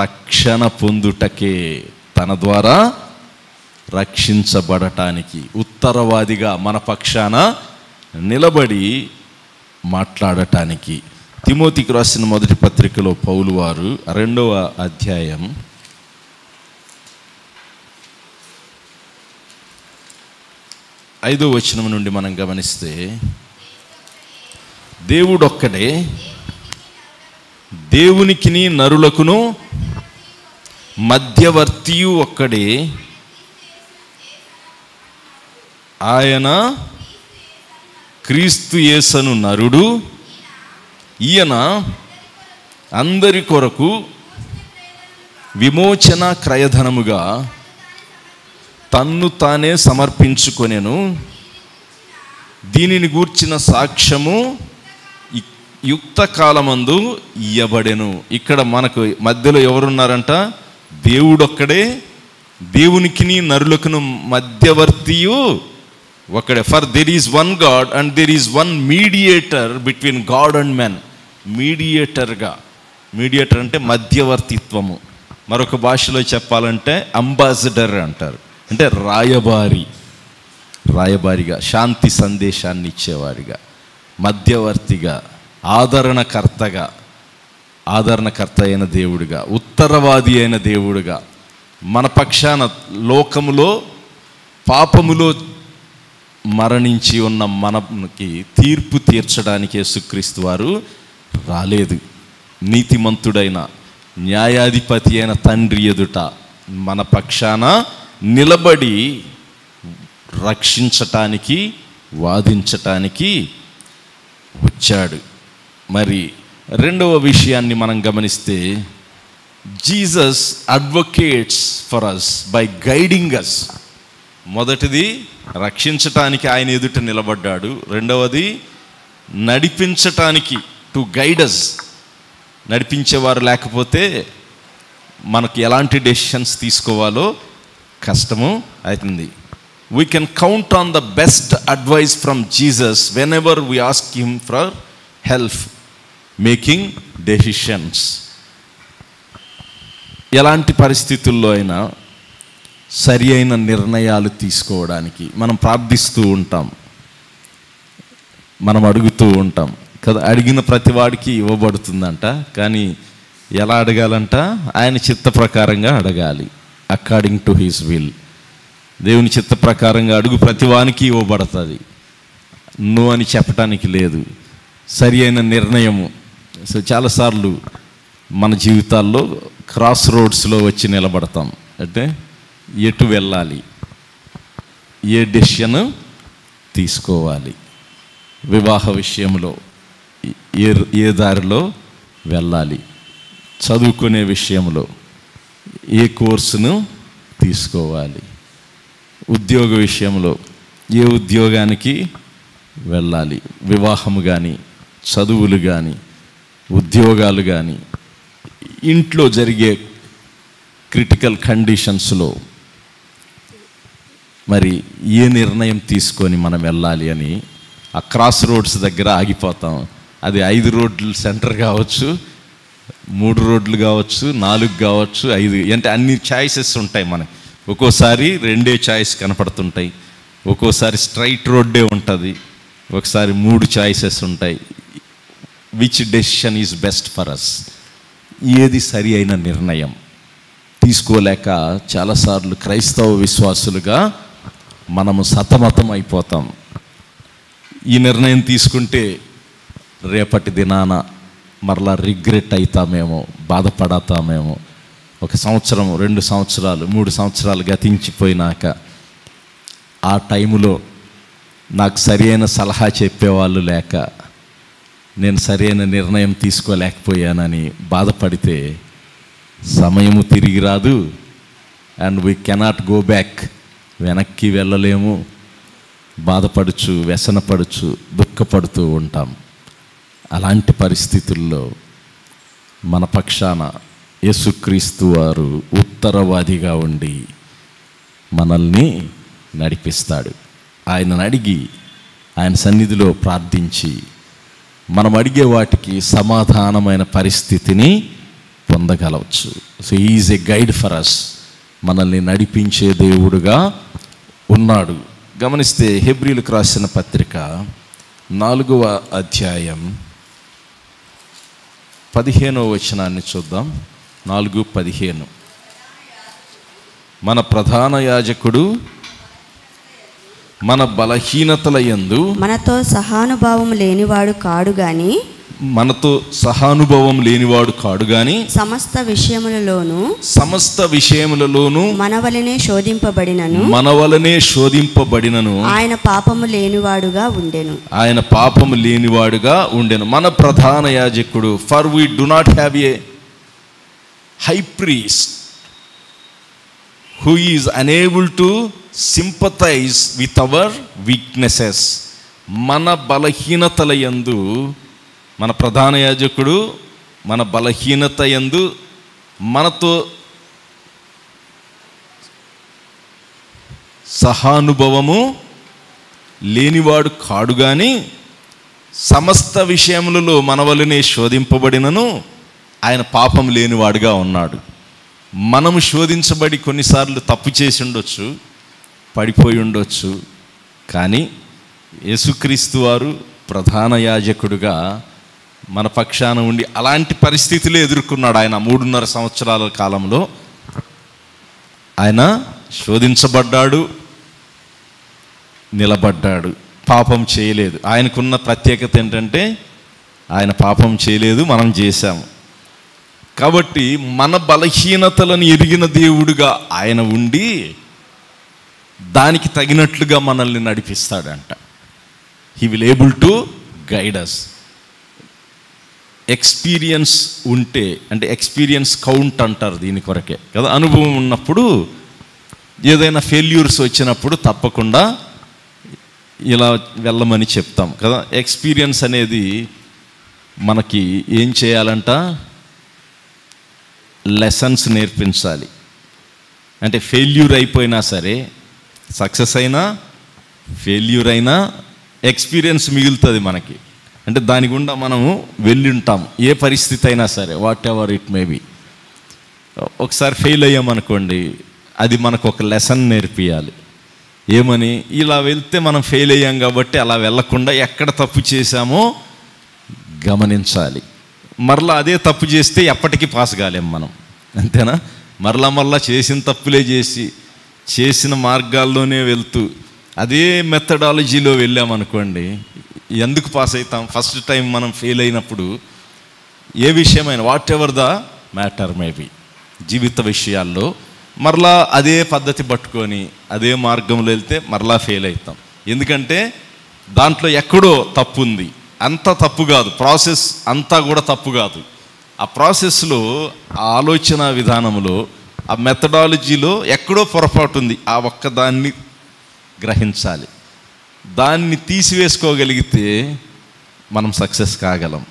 రక్షణ పొందుటకే తన ద్వారా రక్షించబడటానికి ఉత్తరవాదిగా మన పక్షాన నిలబడి మాట్లాడటానికి. తిమోతికి రాసిన మొదటి పత్రికలో పౌలు వారు రెండవ అధ్యాయం ఐదో వచనం నుండి మనం గమనిస్తే దేవుడొక్కడే దేవునికిని నరులకును మధ్యవర్తియు ఒక్కడే ఆయన క్రీస్తు యేసను నరుడు ఈయన అందరి కొరకు విమోచన క్రయధనముగా తన్ను తానే సమర్పించుకొనెను. దీనిని గూర్చిన సాక్ష్యము యుక్త కాలమందు ఇయ్యబడెను. ఇక్కడ మనకు మధ్యలో ఎవరున్నారంట? దేవుడొక్కడే. దేవునికిని నరులకును మధ్యవర్తియు ఒకడే. For there is one God and there is one mediator between God and men. మీడియేటర్గా. Mediator అంటే మధ్యవర్తిత్వము. మరొక భాషలో చెప్పాలంటే అంబాసిడర్ అంటారు. అంటే రాయబారి రాయబారిగా శాంతి సందేశాన్ని ఇచ్చేవారిగా మధ్యవర్తిగా ఆదరణకర్తగా ఆదరణకర్త అయిన దేవుడిగా ఉత్తరవాది అయిన దేవుడిగా మన పక్షాన లోకములో పాపములో మరణించి ఉన్న మనకి తీర్పు తీర్చడానికి యేసుక్రీస్తు వారు రాలేదు. నీతిమంతుడైన న్యాయాధిపతి అయిన తండ్రి ఎదుట మన పక్షాన నిలబడి రక్షించటానికి వాదించటానికి వచ్చాడు. మరి రెండవ విషయాన్ని మనం గమనిస్తే Jesus advocates for us by guiding us మొదటిది రక్షించటానికి ఆయన ఎదుట నిలబడ్డాడు. రెండవది నడిపించటానికి టు గైడస్ నడిపించేవారు లేకపోతే మనకు ఎలాంటి డెసిషన్స్ తీసుకోవాలో కష్టము అవుతుంది. We can count on the best advice from Jesus whenever we ask him for help making decisions ఎలాంటి పరిస్థితుల్లో అయినా సరి అయిన నిర్ణయాలు తీసుకోవడానికి మనం ప్రార్థిస్తూ ఉంటాం. మనం అడుగుతూ ఉంటాం. కదా అడిగిన ప్రతి వాడికి ఇవ్వబడుతుందంట కానీ ఎలా అడగాలంట? ఆయన చిత్త ప్రకారంగా అడగాలి. అకార్డింగ్ టు హీస్ విల్ దేవుని చిత్త ప్రకారంగా అడుగు ప్రతివానికి ఇవ్వబడుతుంది. నువ్వు అని చెప్పటానికి లేదు. సరి అయిన నిర్ణయము. సో చాలాసార్లు మన జీవితాల్లో క్రాస్ రోడ్స్లో వచ్చి నిలబడతాం. అంటే ఎటు వెళ్ళాలి? ఏ డెసిషన్ తీసుకోవాలి? వివాహ విషయంలో ఏ ఏ దారిలో వెళ్ళాలి? చదువుకునే విషయంలో ఏ కోర్సును తీసుకోవాలి? ఉద్యోగ విషయంలో ఏ ఉద్యోగానికి వెళ్ళాలి? వివాహము కానీ చదువులు కానీ ఉద్యోగాలు కానీ ఇంట్లో జరిగే క్రిటికల్ కండిషన్స్లో మరి ఏ నిర్ణయం తీసుకొని మనం వెళ్ళాలి అని ఆ క్రాస్ రోడ్స్ దగ్గర ఆగిపోతాం. అది ఐదు రోడ్లు సెంటర్ కావచ్చు మూడు రోడ్లు కావచ్చు నాలుగు కావచ్చు ఐదు అంటే అన్ని ఛాయిసెస్ ఉంటాయి మనకి. ఒక్కోసారి రెండే ఛాయిస్ కనపడుతుంటాయి. ఒక్కోసారి స్ట్రైట్ రోడ్డే ఉంటుంది. ఒకసారి మూడు ఛాయిసెస్ ఉంటాయి. Which decision is best for us ఏది సరి అయిన నిర్ణయం? తీసుకోలేక చాలాసార్లు క్రైస్తవ విశ్వాసులుగా మనము సతమతం అయిపోతాం. ఈ నిర్ణయం తీసుకుంటే రేపటి దినాన మరలా రిగ్రెట్ అవుతామేమో బాధపడతామేమో. ఒక సంవత్సరం రెండు సంవత్సరాలు మూడు సంవత్సరాలు గతించిపోయినాక ఆ టైములో నాకు సరైన సలహా చెప్పేవాళ్ళు లేక నేను సరైన నిర్ణయం తీసుకోలేకపోయానని బాధపడితే సమయము తిరిగి రాదు. And we cannot go back. వెనక్కి వెళ్ళలేము. బాధపడుచు వ్యసనపడుచు దుఃఖపడుతూ ఉంటాం. అలాంటి పరిస్థితుల్లో మన పక్షాన యేసుక్రీస్తు వారు ఉత్తరవాదిగా ఉండి మనల్ని నడిపిస్తాడు. ఆయనను అడిగి ఆయన సన్నిధిలో ప్రార్థించి మనం అడిగే వాటికి సమాధానమైన పరిస్థితిని పొందగలవచ్చు. So is a guide for us మనల్ని నడిపించే దేవుడుగా ఉన్నాడు. గమనిస్తే హెబ్రిలకు రాసిన పత్రిక నాలుగవ అధ్యాయం పదిహేనవ వచనాన్ని చూద్దాం. నాలుగు పదిహేను. మన ప్రధాన యాజకుడు మన బలహీనతల యందు మనతో సహానుభావం లేనివాడు కాడు గాని మనతో సహానుభవం లేనివాడు కాడు గాని సమస్త విషయములలోనూ సమస్త విషయములలోనూ మనవలనే శోధింపబడినను. మన వలనే శోధింపబడినను. ఆయన పాపము లేనివాడుగా ఉండెను. ఆయన పాపము లేనివాడుగా ఉండెను. మన ప్రధాన యాజకుడు for we do not have a high priest who is unable to sympathise with our weaknesses మన బలహీనతల యందు మన ప్రధాన యాజకుడు మన బలహీనత యందు మనతో సహానుభవము లేనివాడు కాడు కానీ సమస్త విషయములలో మనవలనే శోధింపబడినను ఆయన పాపం లేనివాడుగా ఉన్నాడు. మనము శోధించబడి కొన్నిసార్లు తప్పు చేసి ఉండొచ్చు పడిపోయి ఉండొచ్చు. కానీ యేసుక్రీస్తు వారు ప్రధాన యాజకుడుగా మన పక్షాన ఉండి అలాంటి పరిస్థితులే ఎదుర్కొన్నాడు ఆయన మూడున్నర సంవత్సరాల కాలంలో. ఆయన శోధించబడ్డాడు నిలబడ్డాడు. పాపం చేయలేదు. ఆయనకున్న ప్రత్యేకత ఏంటంటే ఆయన పాపం చేయలేదు మనం చేశాము కాబట్టి మన బలహీనతలను ఎరిగిన దేవుడుగా ఆయన ఉండి దానికి తగినట్లుగా మనల్ని నడిపిస్తాడంట. He will able to guide us experience ఉంటే అంటే ఎక్స్పీరియన్స్ కౌంట్ అంటారు దీని కొరకే కదా అనుభవం ఉన్నప్పుడు ఏదైనా ఫెయిల్యూర్స్ వచ్చినప్పుడు తప్పకుండా ఇలా వెళ్ళమని చెప్తాం. కదా ఎక్స్పీరియన్స్ అనేది మనకి ఏం చేయాలంట? లెసన్స్ నేర్పించాలి. అంటే ఫెయిల్యూర్ అయిపోయినా సరే సక్సెస్ అయినా ఫెయిల్యూర్ అయినా ఎక్స్పీరియన్స్ మిగులుతుంది మనకి. అంటే దాని గుండా మనము వెళ్ళి ఉంటాం ఏ పరిస్థితి అయినా సరే whatever it may be ఒకసారి ఫెయిల్ అయ్యామనుకోండి అది మనకు ఒక లెసన్ నేర్పియాలి. ఏమని? ఇలా వెళ్తే మనం ఫెయిల్ అయ్యాం కాబట్టి అలా వెళ్ళకుండా ఎక్కడ తప్పు చేశామో గమనించాలి. మరలా అదే తప్పు చేస్తే ఎప్పటికీ పాస్ కాలేం మనం. అంతేనా? మరలా మరలా చేసిన తప్పులే చేసి చేసిన మార్గాల్లోనే వెళ్తూ అదే మెథడాలజీలో వెళ్ళామనుకోండి ఎందుకు పాస్ అవుతాం ఫస్ట్ టైం మనం ఫెయిల్ అయినప్పుడు ఏ విషయమైనా whatever the matter maybe జీవిత విషయాల్లో మరలా అదే పద్ధతి పట్టుకొని అదే మార్గంలో వెళ్తే మరలా ఫెయిల్ అవుతాం ఎందుకంటే దాంట్లో ఎక్కడో తప్పు ఉంది. అంత తప్పు కాదు. ప్రాసెస్ అంతా కూడా తప్పు కాదు. ఆ ప్రాసెస్లో ఆ ఆలోచన విధానంలో ఆ మెథడాలజీలో ఎక్కడో పొరపాటు ఉంది. ఆ ఒక్కదాన్ని గ్రహించాలి. దాన్ని తీసివేసుకోగలిగితే మనం సక్సెస్ కాగలం.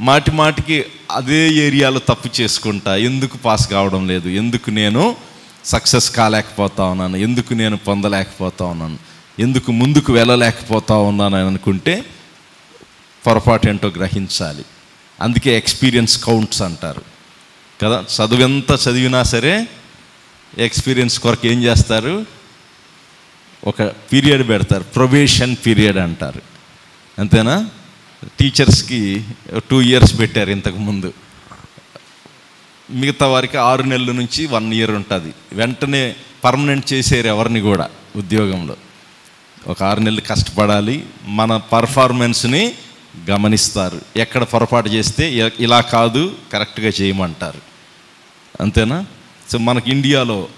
మాటి మాటికి అదే ఏరియాలో తప్పు చేసుకుంటా ఎందుకు పాస్ కావడం లేదు ఎందుకు నేను సక్సెస్ కాలేకపోతా ఉన్నాను ఎందుకు నేను పొందలేకపోతా ఉన్నాను ఎందుకు ముందుకు వెళ్ళలేకపోతా ఉన్నాను అని అనుకుంటే పొరపాటు ఏంటో గ్రహించాలి. అందుకే ఎక్స్పీరియన్స్ కౌంట్స్ అంటారు. కదా చదువెంత చదివినా సరే ఎక్స్పీరియన్స్ కొరకు ఏం చేస్తారు? ఒక పీరియడ్ పెడతారు ప్రొబేషన్ పీరియడ్ అంటారు. అంతేనా? టీచర్స్కి టూ ఇయర్స్ పెట్టారు ఇంతకు ముందు. మిగతా వారికి ఆరు నెలల నుంచి వన్ ఇయర్ ఉంటుంది. వెంటనే పర్మనెంట్ చేసేరు ఎవరిని కూడా ఉద్యోగంలో. ఒక ఆరు నెలలు కష్టపడాలి మన పర్ఫార్మెన్స్ని గమనిస్తారు. ఎక్కడ పొరపాటు చేస్తే ఇలా కాదు కరెక్ట్గా చేయమంటారు. అంతేనా? సో మనకి ఇండియాలో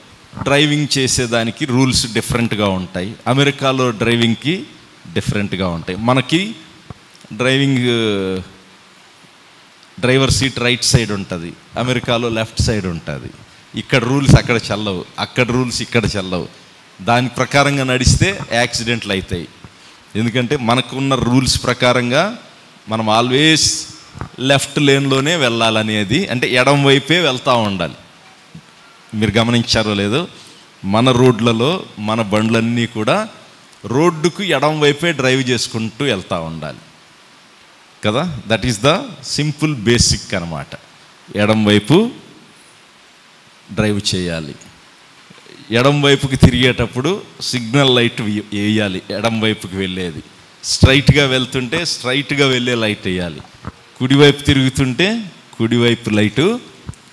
డ్రైవింగ్ చేసేదానికి రూల్స్ డిఫరెంట్గా ఉంటాయి. అమెరికాలో డ్రైవింగ్కి డిఫరెంట్గా ఉంటాయి. మనకి driving driver seat right side ఉంటుంది. అమెరికాలో లెఫ్ట్ సైడ్ ఉంటుంది. ఇక్కడ రూల్స్ అక్కడ చల్లవు. అక్కడ రూల్స్ ఇక్కడ చల్లవు. దాని ప్రకారంగా నడిస్తే యాక్సిడెంట్లు అవుతాయి ఎందుకంటే మనకున్న రూల్స్ ప్రకారంగా మనం ఆల్వేస్ లెఫ్ట్ లేన్లోనే వెళ్ళాలనేది అంటే ఎడం వైపే వెళ్తూ ఉండాలి. మీరు గమనించారో లేదో మన రోడ్లలో మన బండ్లన్నీ కూడా రోడ్డుకు ఎడం వైపే డ్రైవ్ చేసుకుంటూ వెళ్తూ ఉండాలి. కదా? That is the simple basic అనమాట ఎడం వైపు డ్రైవ్ చేయాలి. ఎడం వైపుకి తిరిగేటప్పుడు సిగ్నల్ లైట్ వేయాలి. ఎడం వైపుకి వెళ్ళేది. స్ట్రైట్గా వెళ్తుంటే స్ట్రైట్గా వెళ్ళే లైట్ వేయాలి. కుడివైపు తిరుగుతుంటే కుడివైపు లైటు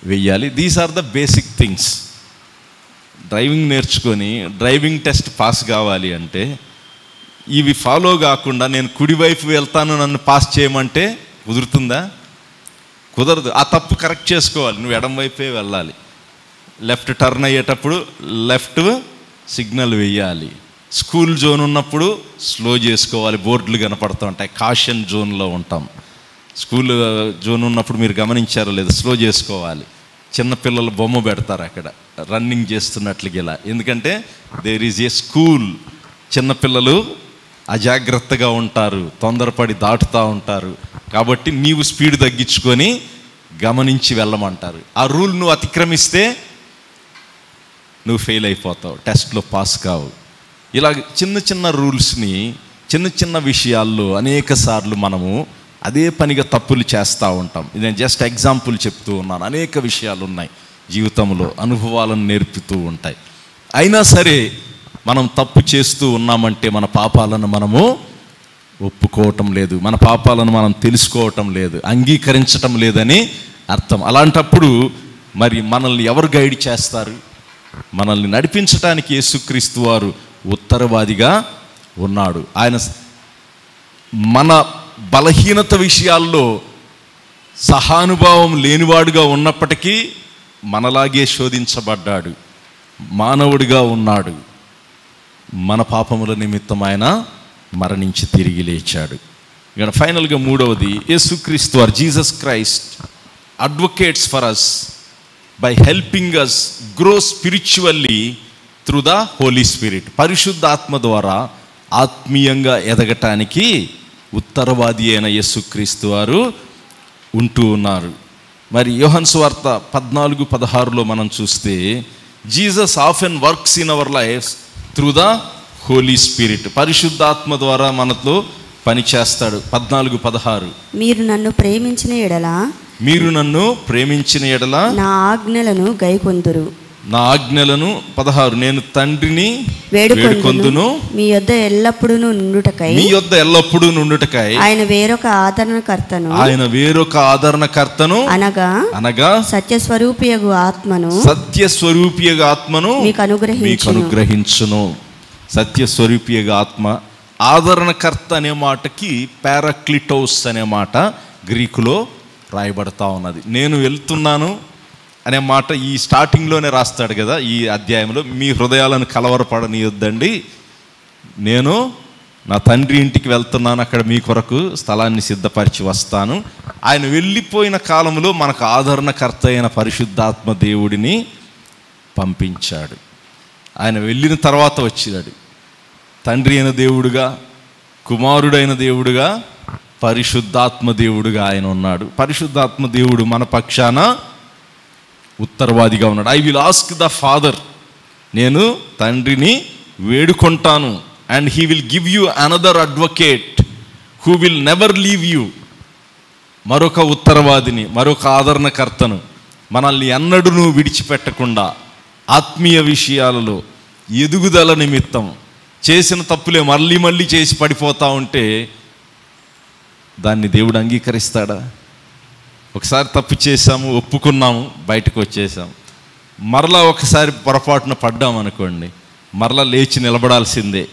వెయ్యాలి. These are the basic things driving నేర్చుకొని డ్రైవింగ్ టెస్ట్ పాస్ కావాలి అంటే ఇవి ఫాలో కాకుండా నేను కుడివైపు వెళ్తాను నన్ను పాస్ చేయమంటే కుదురుతుందా? కుదరదు. ఆ తప్పు కరెక్ట్ చేసుకోవాలి. నువ్వు ఎడం వైపే వెళ్ళాలి. లెఫ్ట్ టర్న్ అయ్యేటప్పుడు లెఫ్ట్ సిగ్నల్ వేయాలి స్కూల్ జోన్ ఉన్నప్పుడు స్లో చేసుకోవాలి. బోర్డులు కనపడుతూ ఉంటాయి. కాషన్ జోన్లో ఉంటాం. స్కూల్ జోన్ ఉన్నప్పుడు మీరు గమనించారో లేదు స్లో చేసుకోవాలి. చిన్నపిల్లలు బొమ్మ పెడతారు అక్కడ రన్నింగ్ చేస్తున్నట్లుగా ఇలా ఎందుకంటే దేర్ ఈజ్ ఏ స్కూల్ చిన్నపిల్లలు అజాగ్రత్తగా ఉంటారు తొందరపడి దాటుతూ ఉంటారు. కాబట్టి నీవు స్పీడ్ తగ్గించుకొని గమనించి వెళ్ళమంటారు. ఆ రూల్ నువ్వు అతిక్రమిస్తే నువ్వు ఫెయిల్ అయిపోతావు టెస్ట్లో పాస్ కావు. ఇలా చిన్న చిన్న రూల్స్ని చిన్న చిన్న విషయాల్లో అనేక సార్లు మనము అదే పనిగా తప్పులు చేస్తూ ఉంటాం. ఇది నేను జస్ట్ ఎగ్జాంపుల్ చెప్తూ ఉన్నాను. అనేక విషయాలు ఉన్నాయి జీవితంలో అనుభవాలను నేర్పుతూ ఉంటాయి. అయినా సరే మనం తప్పు చేస్తూ ఉన్నామంటే మన పాపాలను మనము ఒప్పుకోవటం లేదు. మన పాపాలను మనం తెలుసుకోవటం లేదు. అంగీకరించటం లేదని అర్థం. అలాంటప్పుడు మరి మనల్ని ఎవరు గైడ్ చేస్తారు? మనల్ని నడిపించటానికి యేసుక్రీస్తు వారు ఉత్తరవాదిగా ఉన్నాడు. ఆయన మన బలహీనత విషయాల్లో సహానుభావం లేనివాడుగా ఉన్నప్పటికీ మనలాగే శోధించబడ్డాడు మానవుడిగా ఉన్నాడు. మన పాపముల నిమిత్తం ఆయన మరణించి తిరిగి లేచాడు. ఇక ఫైనల్గా మూడవది యేసుక్రీస్తు or Jesus Christ advocates for us by helping us grow spiritually through the Holy Spirit పరిశుద్ధాత్మ ద్వారా ఆత్మీయంగా ఎదగటానికి ఉత్తరవాది అయిన యేసుక్రీస్తు వారు ఉంటూ ఉన్నారు. మరి యోహన్ స్వార్త పద్నాలుగు పదహారులో మనం చూస్తే Jesus of and works in our life through the Holy Spirit. పరిశుద్ధాత్మ ద్వారా మనతో పని చేస్తాడు. పద్నాలుగు పదహారు. మీరు నన్ను ప్రేమించిన ఎడల మీరు నన్ను ప్రేమించిన ఎడల నా ఆజ్ఞలను గైకొందురు. నా ఆజ్ఞలను పదహారు నేను తండ్రిని వేడుకొందును. మీ యొద్ద ఎల్లప్పుడూ నుండుటకై. మీ యొద్ద ఎల్లప్పుడూ నుండుటకై. ఆయన వేరొక ఆదరణకర్తను. ఆయన వేరొక ఆదరణకర్తను. అనగా అనగా సత్యస్వరూపియగు ఆత్మను. సత్య స్వరూపియగ ఆత్మను మీకు అనుగ్రహించును. మీకు అనుగ్రహించును సత్య స్వరూపియగ ఆత్మ. ఆదరణకర్త అనే మాటకి పారాక్లిటోస్ అనే మాట గ్రీకులో రాయబడతా ఉన్నది. నేను వెళ్తున్నాను. అనే మాట ఈ స్టార్టింగ్లోనే రాస్తాడు కదా ఈ అధ్యాయంలో మీ హృదయాలను కలవరపడనీయొద్దండి. నేను నా తండ్రి ఇంటికి వెళ్తున్నాను అక్కడ మీ కొరకు స్థలాన్ని సిద్ధపరిచి వస్తాను. ఆయన వెళ్ళిపోయిన కాలంలో మనకు ఆదరణకర్త అయిన పరిశుద్ధాత్మ దేవుడిని పంపించాడు. ఆయన వెళ్ళిన తర్వాత వచ్చాడు తండ్రి అయిన దేవుడుగా కుమారుడైన దేవుడుగా పరిశుద్ధాత్మ దేవుడుగా ఆయన ఉన్నాడు. పరిశుద్ధాత్మ దేవుడు మన పక్షాన ఉత్తరవాదిగా ఉన్నాడు. I will ask the Father నేను తండ్రిని వేడుకుంటాను and he will give you another advocate who will never leave you మరొక ఉత్తరవాదిని మరొక ఆదరణకర్తను మనల్ని ఎన్నడూ విడిచిపెట్టకుండా ఆత్మీయ విషయాలలో ఎదుగుదల నిమిత్తం చేసిన తప్పులే మళ్ళీ మళ్ళీ చేసి పడిపోతా ఉంటే దాన్ని దేవుడు అంగీకరిస్తాడా? ఒకసారి తప్పు చేశాము ఒప్పుకున్నాము బయటకు వచ్చేసాం. మరలా ఒకసారి పొరపాటున పడ్డాం అనుకోండి. మరలా లేచి నిలబడాల్సిందే.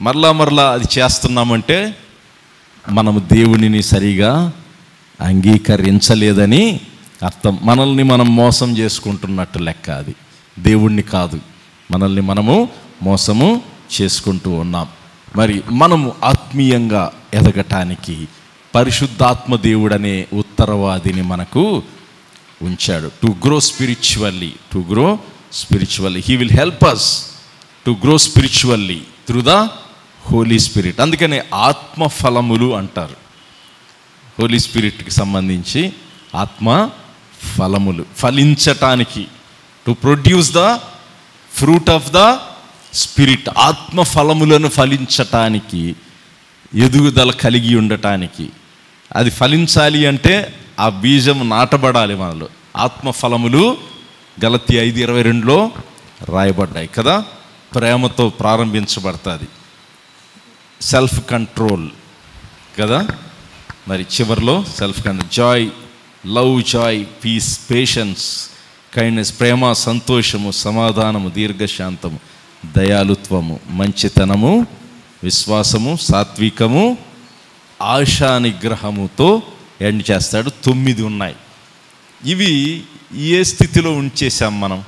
మరలా మరలా అది చేస్తున్నామంటే మనము దేవునిని సరిగా అంగీకరించలేదని అర్థం. మనల్ని మనం మోసం చేసుకుంటున్నట్టు లెక్క అది. దేవుణ్ణి కాదు. మనల్ని మనము మోసము చేసుకుంటూ ఉన్నాం. మరి మనము ఆత్మీయంగా ఎదగటానికి పరిశుద్ధాత్మ దేవుడనే ఉత్తరవాదిని మనకు ఉంచాడు. To grow spiritually to grow spiritually he will help us to grow spiritually through the Holy Spirit అందుకనే ఆత్మ ఫలములు అంటారు. హోలీ స్పిరిట్కి సంబంధించి ఆత్మ ఫలములు ఫలించటానికి. To produce the fruit of the Spirit ఆత్మ ఫలములను ఫలించటానికి ఎదుగుదల కలిగి ఉండటానికి. అది ఫలించాలి అంటే ఆ బీజం నాటబడాలి మనలో. ఆత్మ ఫలములు గలతి ఐదు ఇరవై రెండులో రాయబడ్డాయి కదా? ప్రేమతో ప్రారంభించబడుతుంది. సెల్ఫ్ కంట్రోల్ కదా? మరి చివరిలో self control joy love joy peace patience kindness ప్రేమ సంతోషము సమాధానము దీర్ఘశాంతము దయాలుత్వము మంచితనము విశ్వాసము సాత్వికము ఆశా నిగ్రహముతో ఎండ్ చేస్తాడు. తొమ్మిది ఉన్నాయి. ఇవి ఏ స్థితిలో ఉంచేసాం మనం?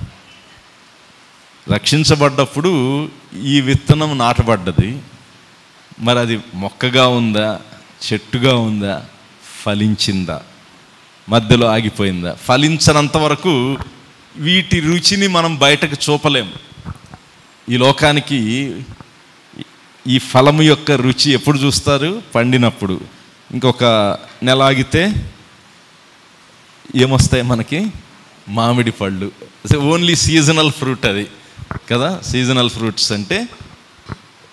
రక్షించబడ్డప్పుడు ఈ విత్తనం నాటబడ్డది. మరి అది మొక్కగా ఉందా? చెట్టుగా ఉందా? ఫలించిందా? మధ్యలో ఆగిపోయిందా? ఫలించనంత వరకు వీటి రుచిని మనం బయటకు చూపలేం. ఈ లోకానికి ఈ ఫలము యొక్క రుచి ఎప్పుడు చూస్తారు? పండినప్పుడు. ఇంకొక నెల ఆగితే ఏమొస్తాయి మనకి? మామిడి పళ్ళు. ఓన్లీ సీజనల్ ఫ్రూట్ అది. కదా? సీజనల్ ఫ్రూట్స్ అంటే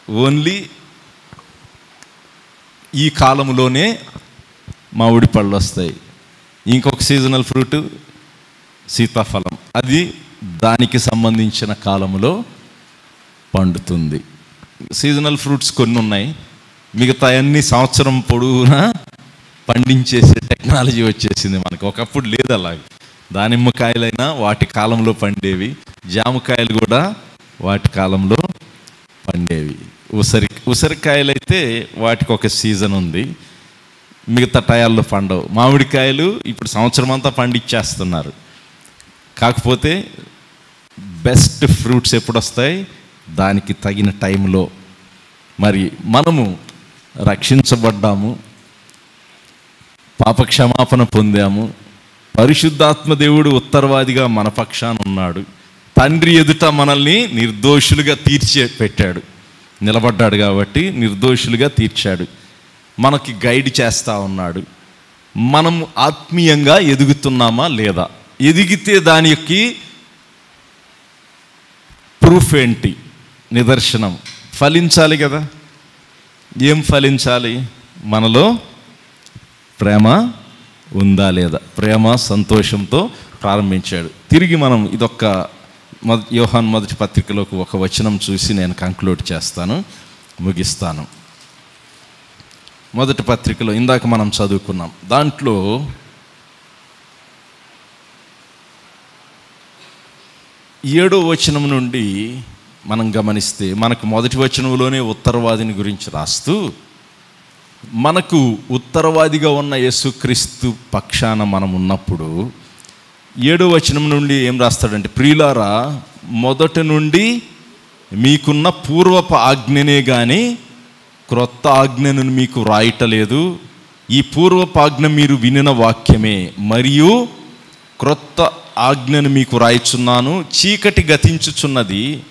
ఓన్లీ ఈ కాలంలోనే మామిడి పళ్ళు వస్తాయి. ఇంకొక సీజనల్ ఫ్రూట్ సీతాఫలం. అది దానికి సంబంధించిన కాలంలో పండుతుంది. సీజనల్ ఫ్రూట్స్ కొన్ని ఉన్నాయి. మిగతా అన్ని సంవత్సరం పొడవునా పండించేసే టెక్నాలజీ వచ్చేసింది మనకు. ఒకప్పుడు లేదు అలాగే. దానిమ్మకాయలైనా వాటి కాలంలో పండేవి. జామకాయలు కూడా వాటి కాలంలో పండేవి. ఉసరి ఉసిరికాయలైతే వాటికి ఒక సీజన్ ఉంది. మిగతా టయాల్లో పండవు. మామిడికాయలు ఇప్పుడు సంవత్సరం అంతా పండించేస్తున్నారు కాకపోతే బెస్ట్ ఫ్రూట్స్ ఎప్పుడు వస్తాయి దానికి తగిన టైంలో మరి మనము రక్షించబడ్డాము పాపక్షమాపణ పొందాము. పరిశుద్ధాత్మ దేవుడు ఉత్తరవాదిగా మన పక్షాన ఉన్నాడు. తండ్రి ఎదుట మనల్ని నిర్దోషులుగా తీర్చి పెట్టాడు నిలబడ్డాడు కాబట్టి నిర్దోషులుగా తీర్చాడు. మనకి గైడ్ చేస్తూ ఉన్నాడు. మనం ఆత్మీయంగా ఎదుగుతున్నామా లేదా? ఎదిగితే దాని యొక్క ప్రూఫ్ ఏంటి? నిదర్శనం. ఫలించాలి కదా? ఏం ఫలించాలి? మనలో ప్రేమ ఉందా లేదా? ప్రేమ సంతోషంతో ప్రారంభించాడు. తిరిగి మనం ఇదొక్క మొద యోహాన్ మొదటి పత్రికలోకి ఒక వచనం చూసి నేను కంక్లూడ్ చేస్తాను ముగిస్తాను. మొదటి పత్రికలో ఇందాక మనం చదువుకున్నాం. దాంట్లో ఏడో వచనం నుండి మనం గమనిస్తే మనకు మొదటి వచనంలోనే ఉత్తరవాదిని గురించి రాస్తూ మనకు ఉత్తరవాదిగా ఉన్న యేసుక్రీస్తు పక్షాన మనం ఉన్నప్పుడు ఏడో వచనం నుండి ఏం రాస్తాడంటే ప్రియులారా మొదటి నుండి మీకున్న పూర్వపు ఆజ్ఞనే కానీ క్రొత్త ఆజ్ఞను మీకు రాయటలేదు ఈ పూర్వపాజ్ఞ మీరు వినిన వాక్యమే. మరియు క్రొత్త ఆజ్ఞను మీకు రాయిచున్నాను చీకటి గతించుచున్నది.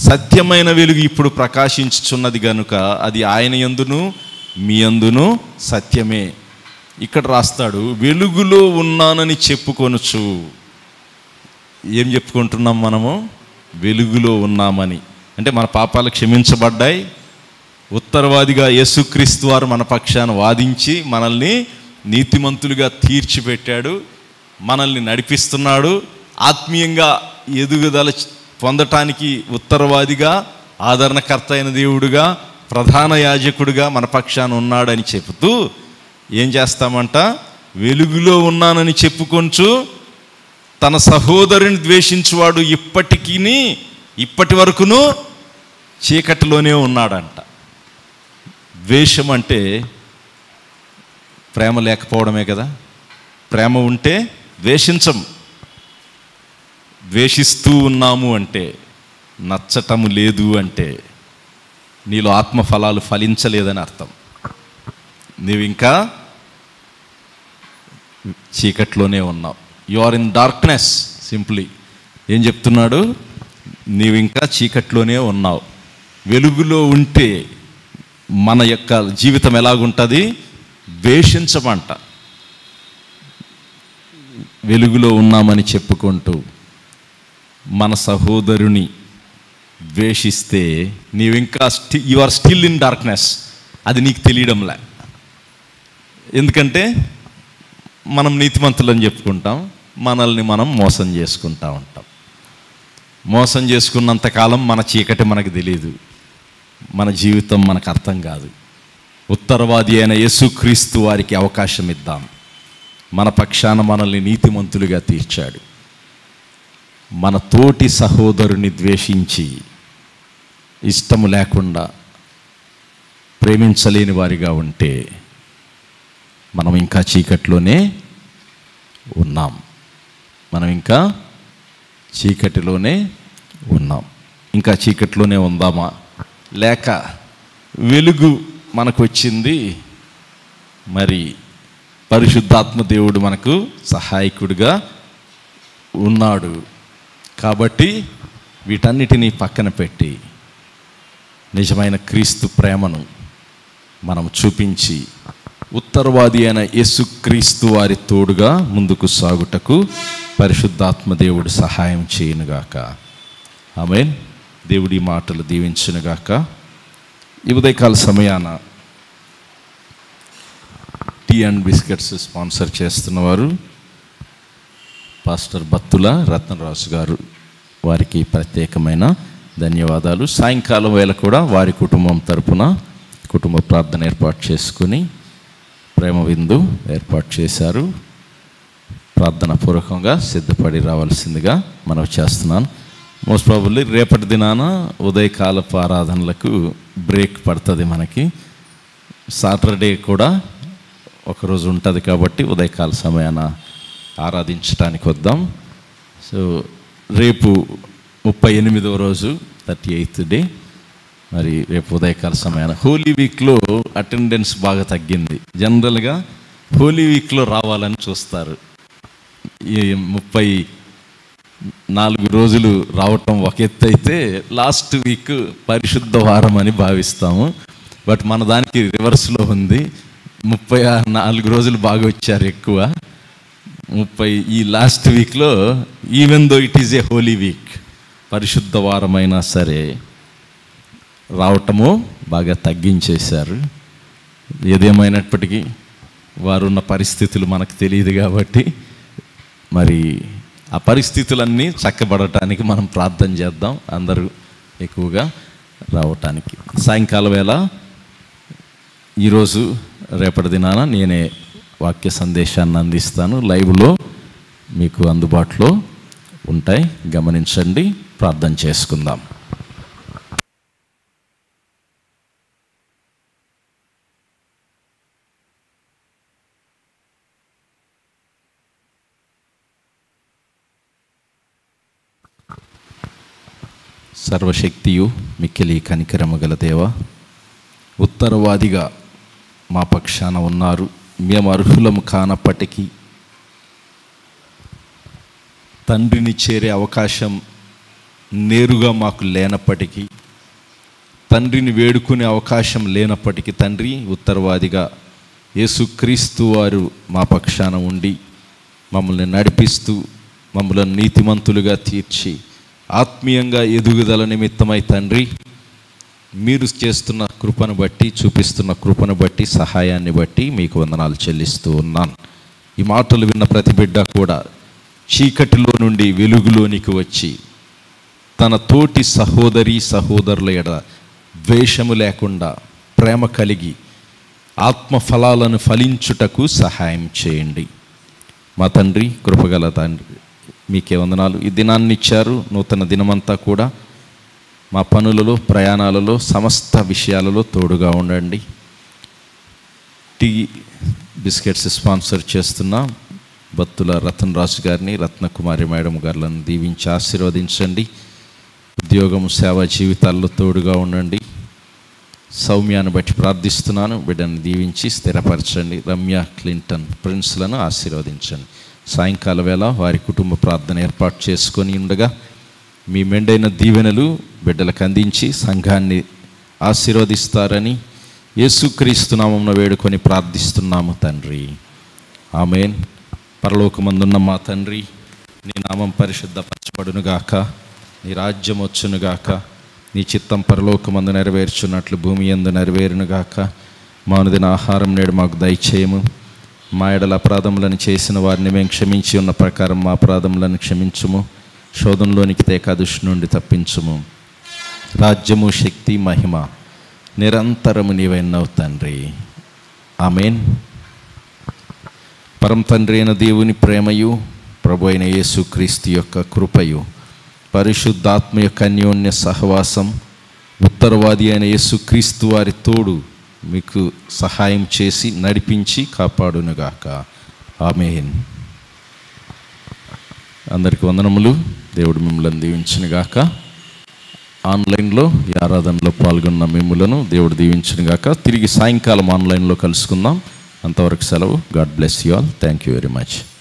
సత్యమైన వెలుగు ఇప్పుడు ప్రకాశించుచున్నది గనుక అది ఆయన యందును మీ అందును సత్యమే. ఇక్కడ రాస్తాడు వెలుగులో ఉన్నానని చెప్పుకొనుచు. ఏం చెప్పుకుంటున్నాం మనము? వెలుగులో ఉన్నామని. అంటే మన పాపాలు క్షమించబడ్డాయి. ఉత్తరవాదిగా యేసుక్రీస్తు వారు మన పక్షాన వాదించి మనల్ని నీతిమంతులుగా తీర్చిపెట్టాడు మనల్ని నడిపిస్తున్నాడు ఆత్మీయంగా ఎదుగుదల పొందటానికి ఉత్తరవాదిగా ఆదరణకర్త అయిన దేవుడుగా ప్రధాన యాజకుడిగా మన పక్షాన ఉన్నాడని చెబుతూ ఏం చేస్తామంట? వెలుగులో ఉన్నానని చెప్పుకొంచు తన సహోదరుని ద్వేషించువాడు ఇప్పటికీ ఇప్పటి వరకును చీకటిలోనే ఉన్నాడంట. ద్వేషం అంటే ప్రేమ లేకపోవడమే కదా? ప్రేమ ఉంటే ద్వేషించం. ద్వేషిస్తూ ఉన్నాము అంటే నచ్చటము లేదు అంటే నీలో ఆత్మఫలాలు ఫలించలేదని అర్థం. నీవు ఇంకా చీకట్లోనే ఉన్నావు. You are in darkness simply ఏం చెప్తున్నాడు? నీవు ఇంకా చీకట్లోనే ఉన్నావు. వెలుగులో ఉంటే మన యొక్క జీవితం ఎలాగుంటుంది? ద్వేషించమంట. వెలుగులో ఉన్నామని చెప్పుకుంటూ మన సహోదరుని ద్వేషిస్తే నీవు ఇంకా స్టి you are still in darkness అది నీకు తెలియడంలే. ఎందుకంటే మనం నీతిమంతులని చెప్పుకుంటాం మనల్ని మనం మోసం చేసుకుంటా ఉంటాం. మోసం చేసుకున్నంత కాలం మన చీకటి మనకు తెలియదు మన జీవితం మనకు అర్థం కాదు. ఉత్తరవాది అయిన యేసుక్రీస్తు వారికి అవకాశం ఇద్దాం. మన పక్షాన మనల్ని నీతిమంతులుగా తీర్చాడు. మన తోటి సహోదరుని ద్వేషించి ఇష్టము లేకుండా ప్రేమించలేని వారిగా ఉంటే మనం ఇంకా చీకట్లోనే ఉన్నాం. మనం ఇంకా చీకటిలోనే ఉన్నాం. ఇంకా చీకట్లోనే ఉందామా? లేక వెలుగు మనకు వచ్చింది. మరి పరిశుద్ధాత్మ దేవుడు మనకు సహాయకుడిగా ఉన్నాడు. కాబట్టి వీటన్నిటినీ పక్కన పెట్టి నిజమైన క్రీస్తు ప్రేమను మనం చూపించి ఉత్తరవాది అయిన యేసుక్రీస్తు వారి తోడుగా ముందుకు సాగుటకు పరిశుద్ధాత్మ దేవుడు సహాయం చేయనుగాక. ఆమె దేవుడి మాటలు దీవించునుగాక. ఈ ఉదయకాల సమయాన టీ అండ్ బిస్కెట్స్ స్పాన్సర్ చేస్తున్నవారు పాస్టర్ బత్తుల రత్నరాజు గారు వారికి ప్రత్యేకమైన ధన్యవాదాలు. సాయంకాలం వేళ కూడా వారి కుటుంబం తరపున కుటుంబ ప్రార్థన ఏర్పాటు చేసుకుని ప్రేమ విందు ఏర్పాటు చేశారు. ప్రార్థన పూర్వకంగా సిద్ధపడి రావాల్సిందిగా మనం చేస్తున్నాను. మోస్ట్ ప్రాబుల్లీ రేపటి దినాన ఉదయకాలపు ఆరాధనలకు బ్రేక్ పడుతుంది మనకి. సాటర్డే కూడా ఒకరోజు ఉంటుంది కాబట్టి ఉదయకాల సమయాన ఆరాధించడానికి వద్దాం. సో రేపు ముప్పై ఎనిమిదవ రోజు థర్టీ ఎయిత్ డే మరి రేపు ఉదయకాల సమయాన. హోలీ వీక్లో అటెండెన్స్ బాగా తగ్గింది. జనరల్గా హోలీ వీక్లో రావాలని చూస్తారు. ఈ ముప్పై నాలుగు రోజులు రావటం ఒక ఎత్తు అయితే లాస్ట్ వీక్ పరిశుద్ధ వారం అని భావిస్తాము. బట్ మన దానికి రివర్స్లో ఉంది. ముప్పై నాలుగు రోజులు బాగా వచ్చారు ఎక్కువ. ముప్పై ఈ లాస్ట్ వీక్లో even though it is a holy week పరిశుద్ధ వారమైనా సరే రావటము బాగా తగ్గించేశారు. ఏదేమైనప్పటికీ వారున్న పరిస్థితులు మనకు తెలియదు కాబట్టి మరి ఆ పరిస్థితులన్నీ చక్కబడటానికి మనం ప్రార్థన చేద్దాం అందరూ ఎక్కువగా రావటానికి. సాయంకాలం వేళ ఈరోజు రేపటి దినాన నేనే వాక్య సందేశాన్ని అందిస్తాను. లైవ్లో మీకు అందుబాటులో ఉంటాయి. గమనించండి. ప్రార్థన చేసుకుందాం. సర్వశక్తియు మిక్కిలి కనికరమగల దేవ ఉత్తరవాదిగా మా పక్షాన ఉన్నారు. మేము అర్హులము కానప్పటికీ తండ్రిని చేరే అవకాశం నేరుగా మాకు లేనప్పటికీ తండ్రిని వేడుకునే అవకాశం లేనప్పటికీ తండ్రి ఉత్తరవాదిగా యేసుక్రీస్తు వారు మా పక్షాన ఉండి మమ్మల్ని నడిపిస్తూ మమ్మల్ని నీతిమంతులుగా తీర్చి ఆత్మీయంగా ఎదుగుదల నిమిత్తమై తండ్రి మీరు చేస్తున్న కృపను బట్టి చూపిస్తున్న కృపను బట్టి సహాయాన్ని బట్టి మీకు వందనాలు చెల్లిస్తూ ఉన్నాను. ఈ మాటలు విన్న ప్రతి బిడ్డ కూడా చీకటిలో నుండి వెలుగులోనికి వచ్చి తన తోటి సహోదరి సహోదరుల ఎడ ద్వేషము లేకుండా ప్రేమ కలిగి ఆత్మ ఫలాలను ఫలించుటకు సహాయం చేయండి. మా తండ్రి కృపగల తండ్రి మీకే వందనాలు. ఈ దినాన్ని ఇచ్చారు నూతన దినమంతా కూడా మా పనులలో ప్రయాణాలలో సమస్త విషయాలలో తోడుగా ఉండండి. టీ బిస్కెట్స్ స్పాన్సర్ చేస్తున్న బత్తుల రతన్ రాజు గారిని రత్నకుమారి మేడం గారులను దీవించి ఆశీర్వదించండి. ఉద్యోగం సేవా జీవితాల్లో తోడుగా ఉండండి. సౌమ్యాన్ని బట్టి ప్రార్థిస్తున్నాను. బిడ్డను దీవించి స్థిరపరచండి. రమ్య క్లింటన్ ప్రిన్స్లను ఆశీర్వదించండి. సాయంకాల వేళ వారి కుటుంబ ప్రార్థన ఏర్పాటు చేసుకొని ఉండగా మీ మెండైన దీవెనలు బిడ్డలకు అందించి సంఘాన్ని ఆశీర్వదిస్తారని యేసుక్రీస్తునామంలో వేడుకొని ప్రార్థిస్తున్నాము తండ్రి. ఆమెన్. పరలోకమందున్న మా తండ్రి నీ నామం పరిశుద్ధపరచబడునుగాక నీ రాజ్యం వచ్చునుగాక నీ చిత్తం పరలోకమందు నెరవేర్చున్నట్లు భూమి ఎందు నెరవేరునుగాక మానుదిన ఆహారం నేడు మాకు దయచేయము. మా ఎడల అపరాధములను చేసిన వారిని మేము క్షమించి ఉన్న ప్రకారం మా అపరాధములను క్షమించుము. శోధంలోనికి తేక నుండి తప్పించుము. రాజ్యము శక్తి మహిమ నిరంతరము నీవైనవు తండ్రి. ఆమెన్. పరం తండ్రి అయిన దేవుని ప్రేమయు ప్రభు అయిన యేసుక్రీస్తు యొక్క కృపయు పరిశుద్ధాత్మ యొక్క అన్యోన్య సహవాసం ఉత్తరవాది అయిన యేసుక్రీస్తు వారి తోడు మీకు సహాయం చేసి నడిపించి కాపాడునుగాక. ఆమెన్. అందరికి వందనములు. దేవుడు మిమ్మల్ని దీవించునుగాక. ఆన్లైన్లో ఈ ఆరాధనలో పాల్గొన్న మిమ్ములను దేవుడు దీవించునుగాక. తిరిగి సాయంకాలం ఆన్లైన్లో కలుసుకుందాం. అంతవరకు సెలవు. God bless you all. Thank you very much.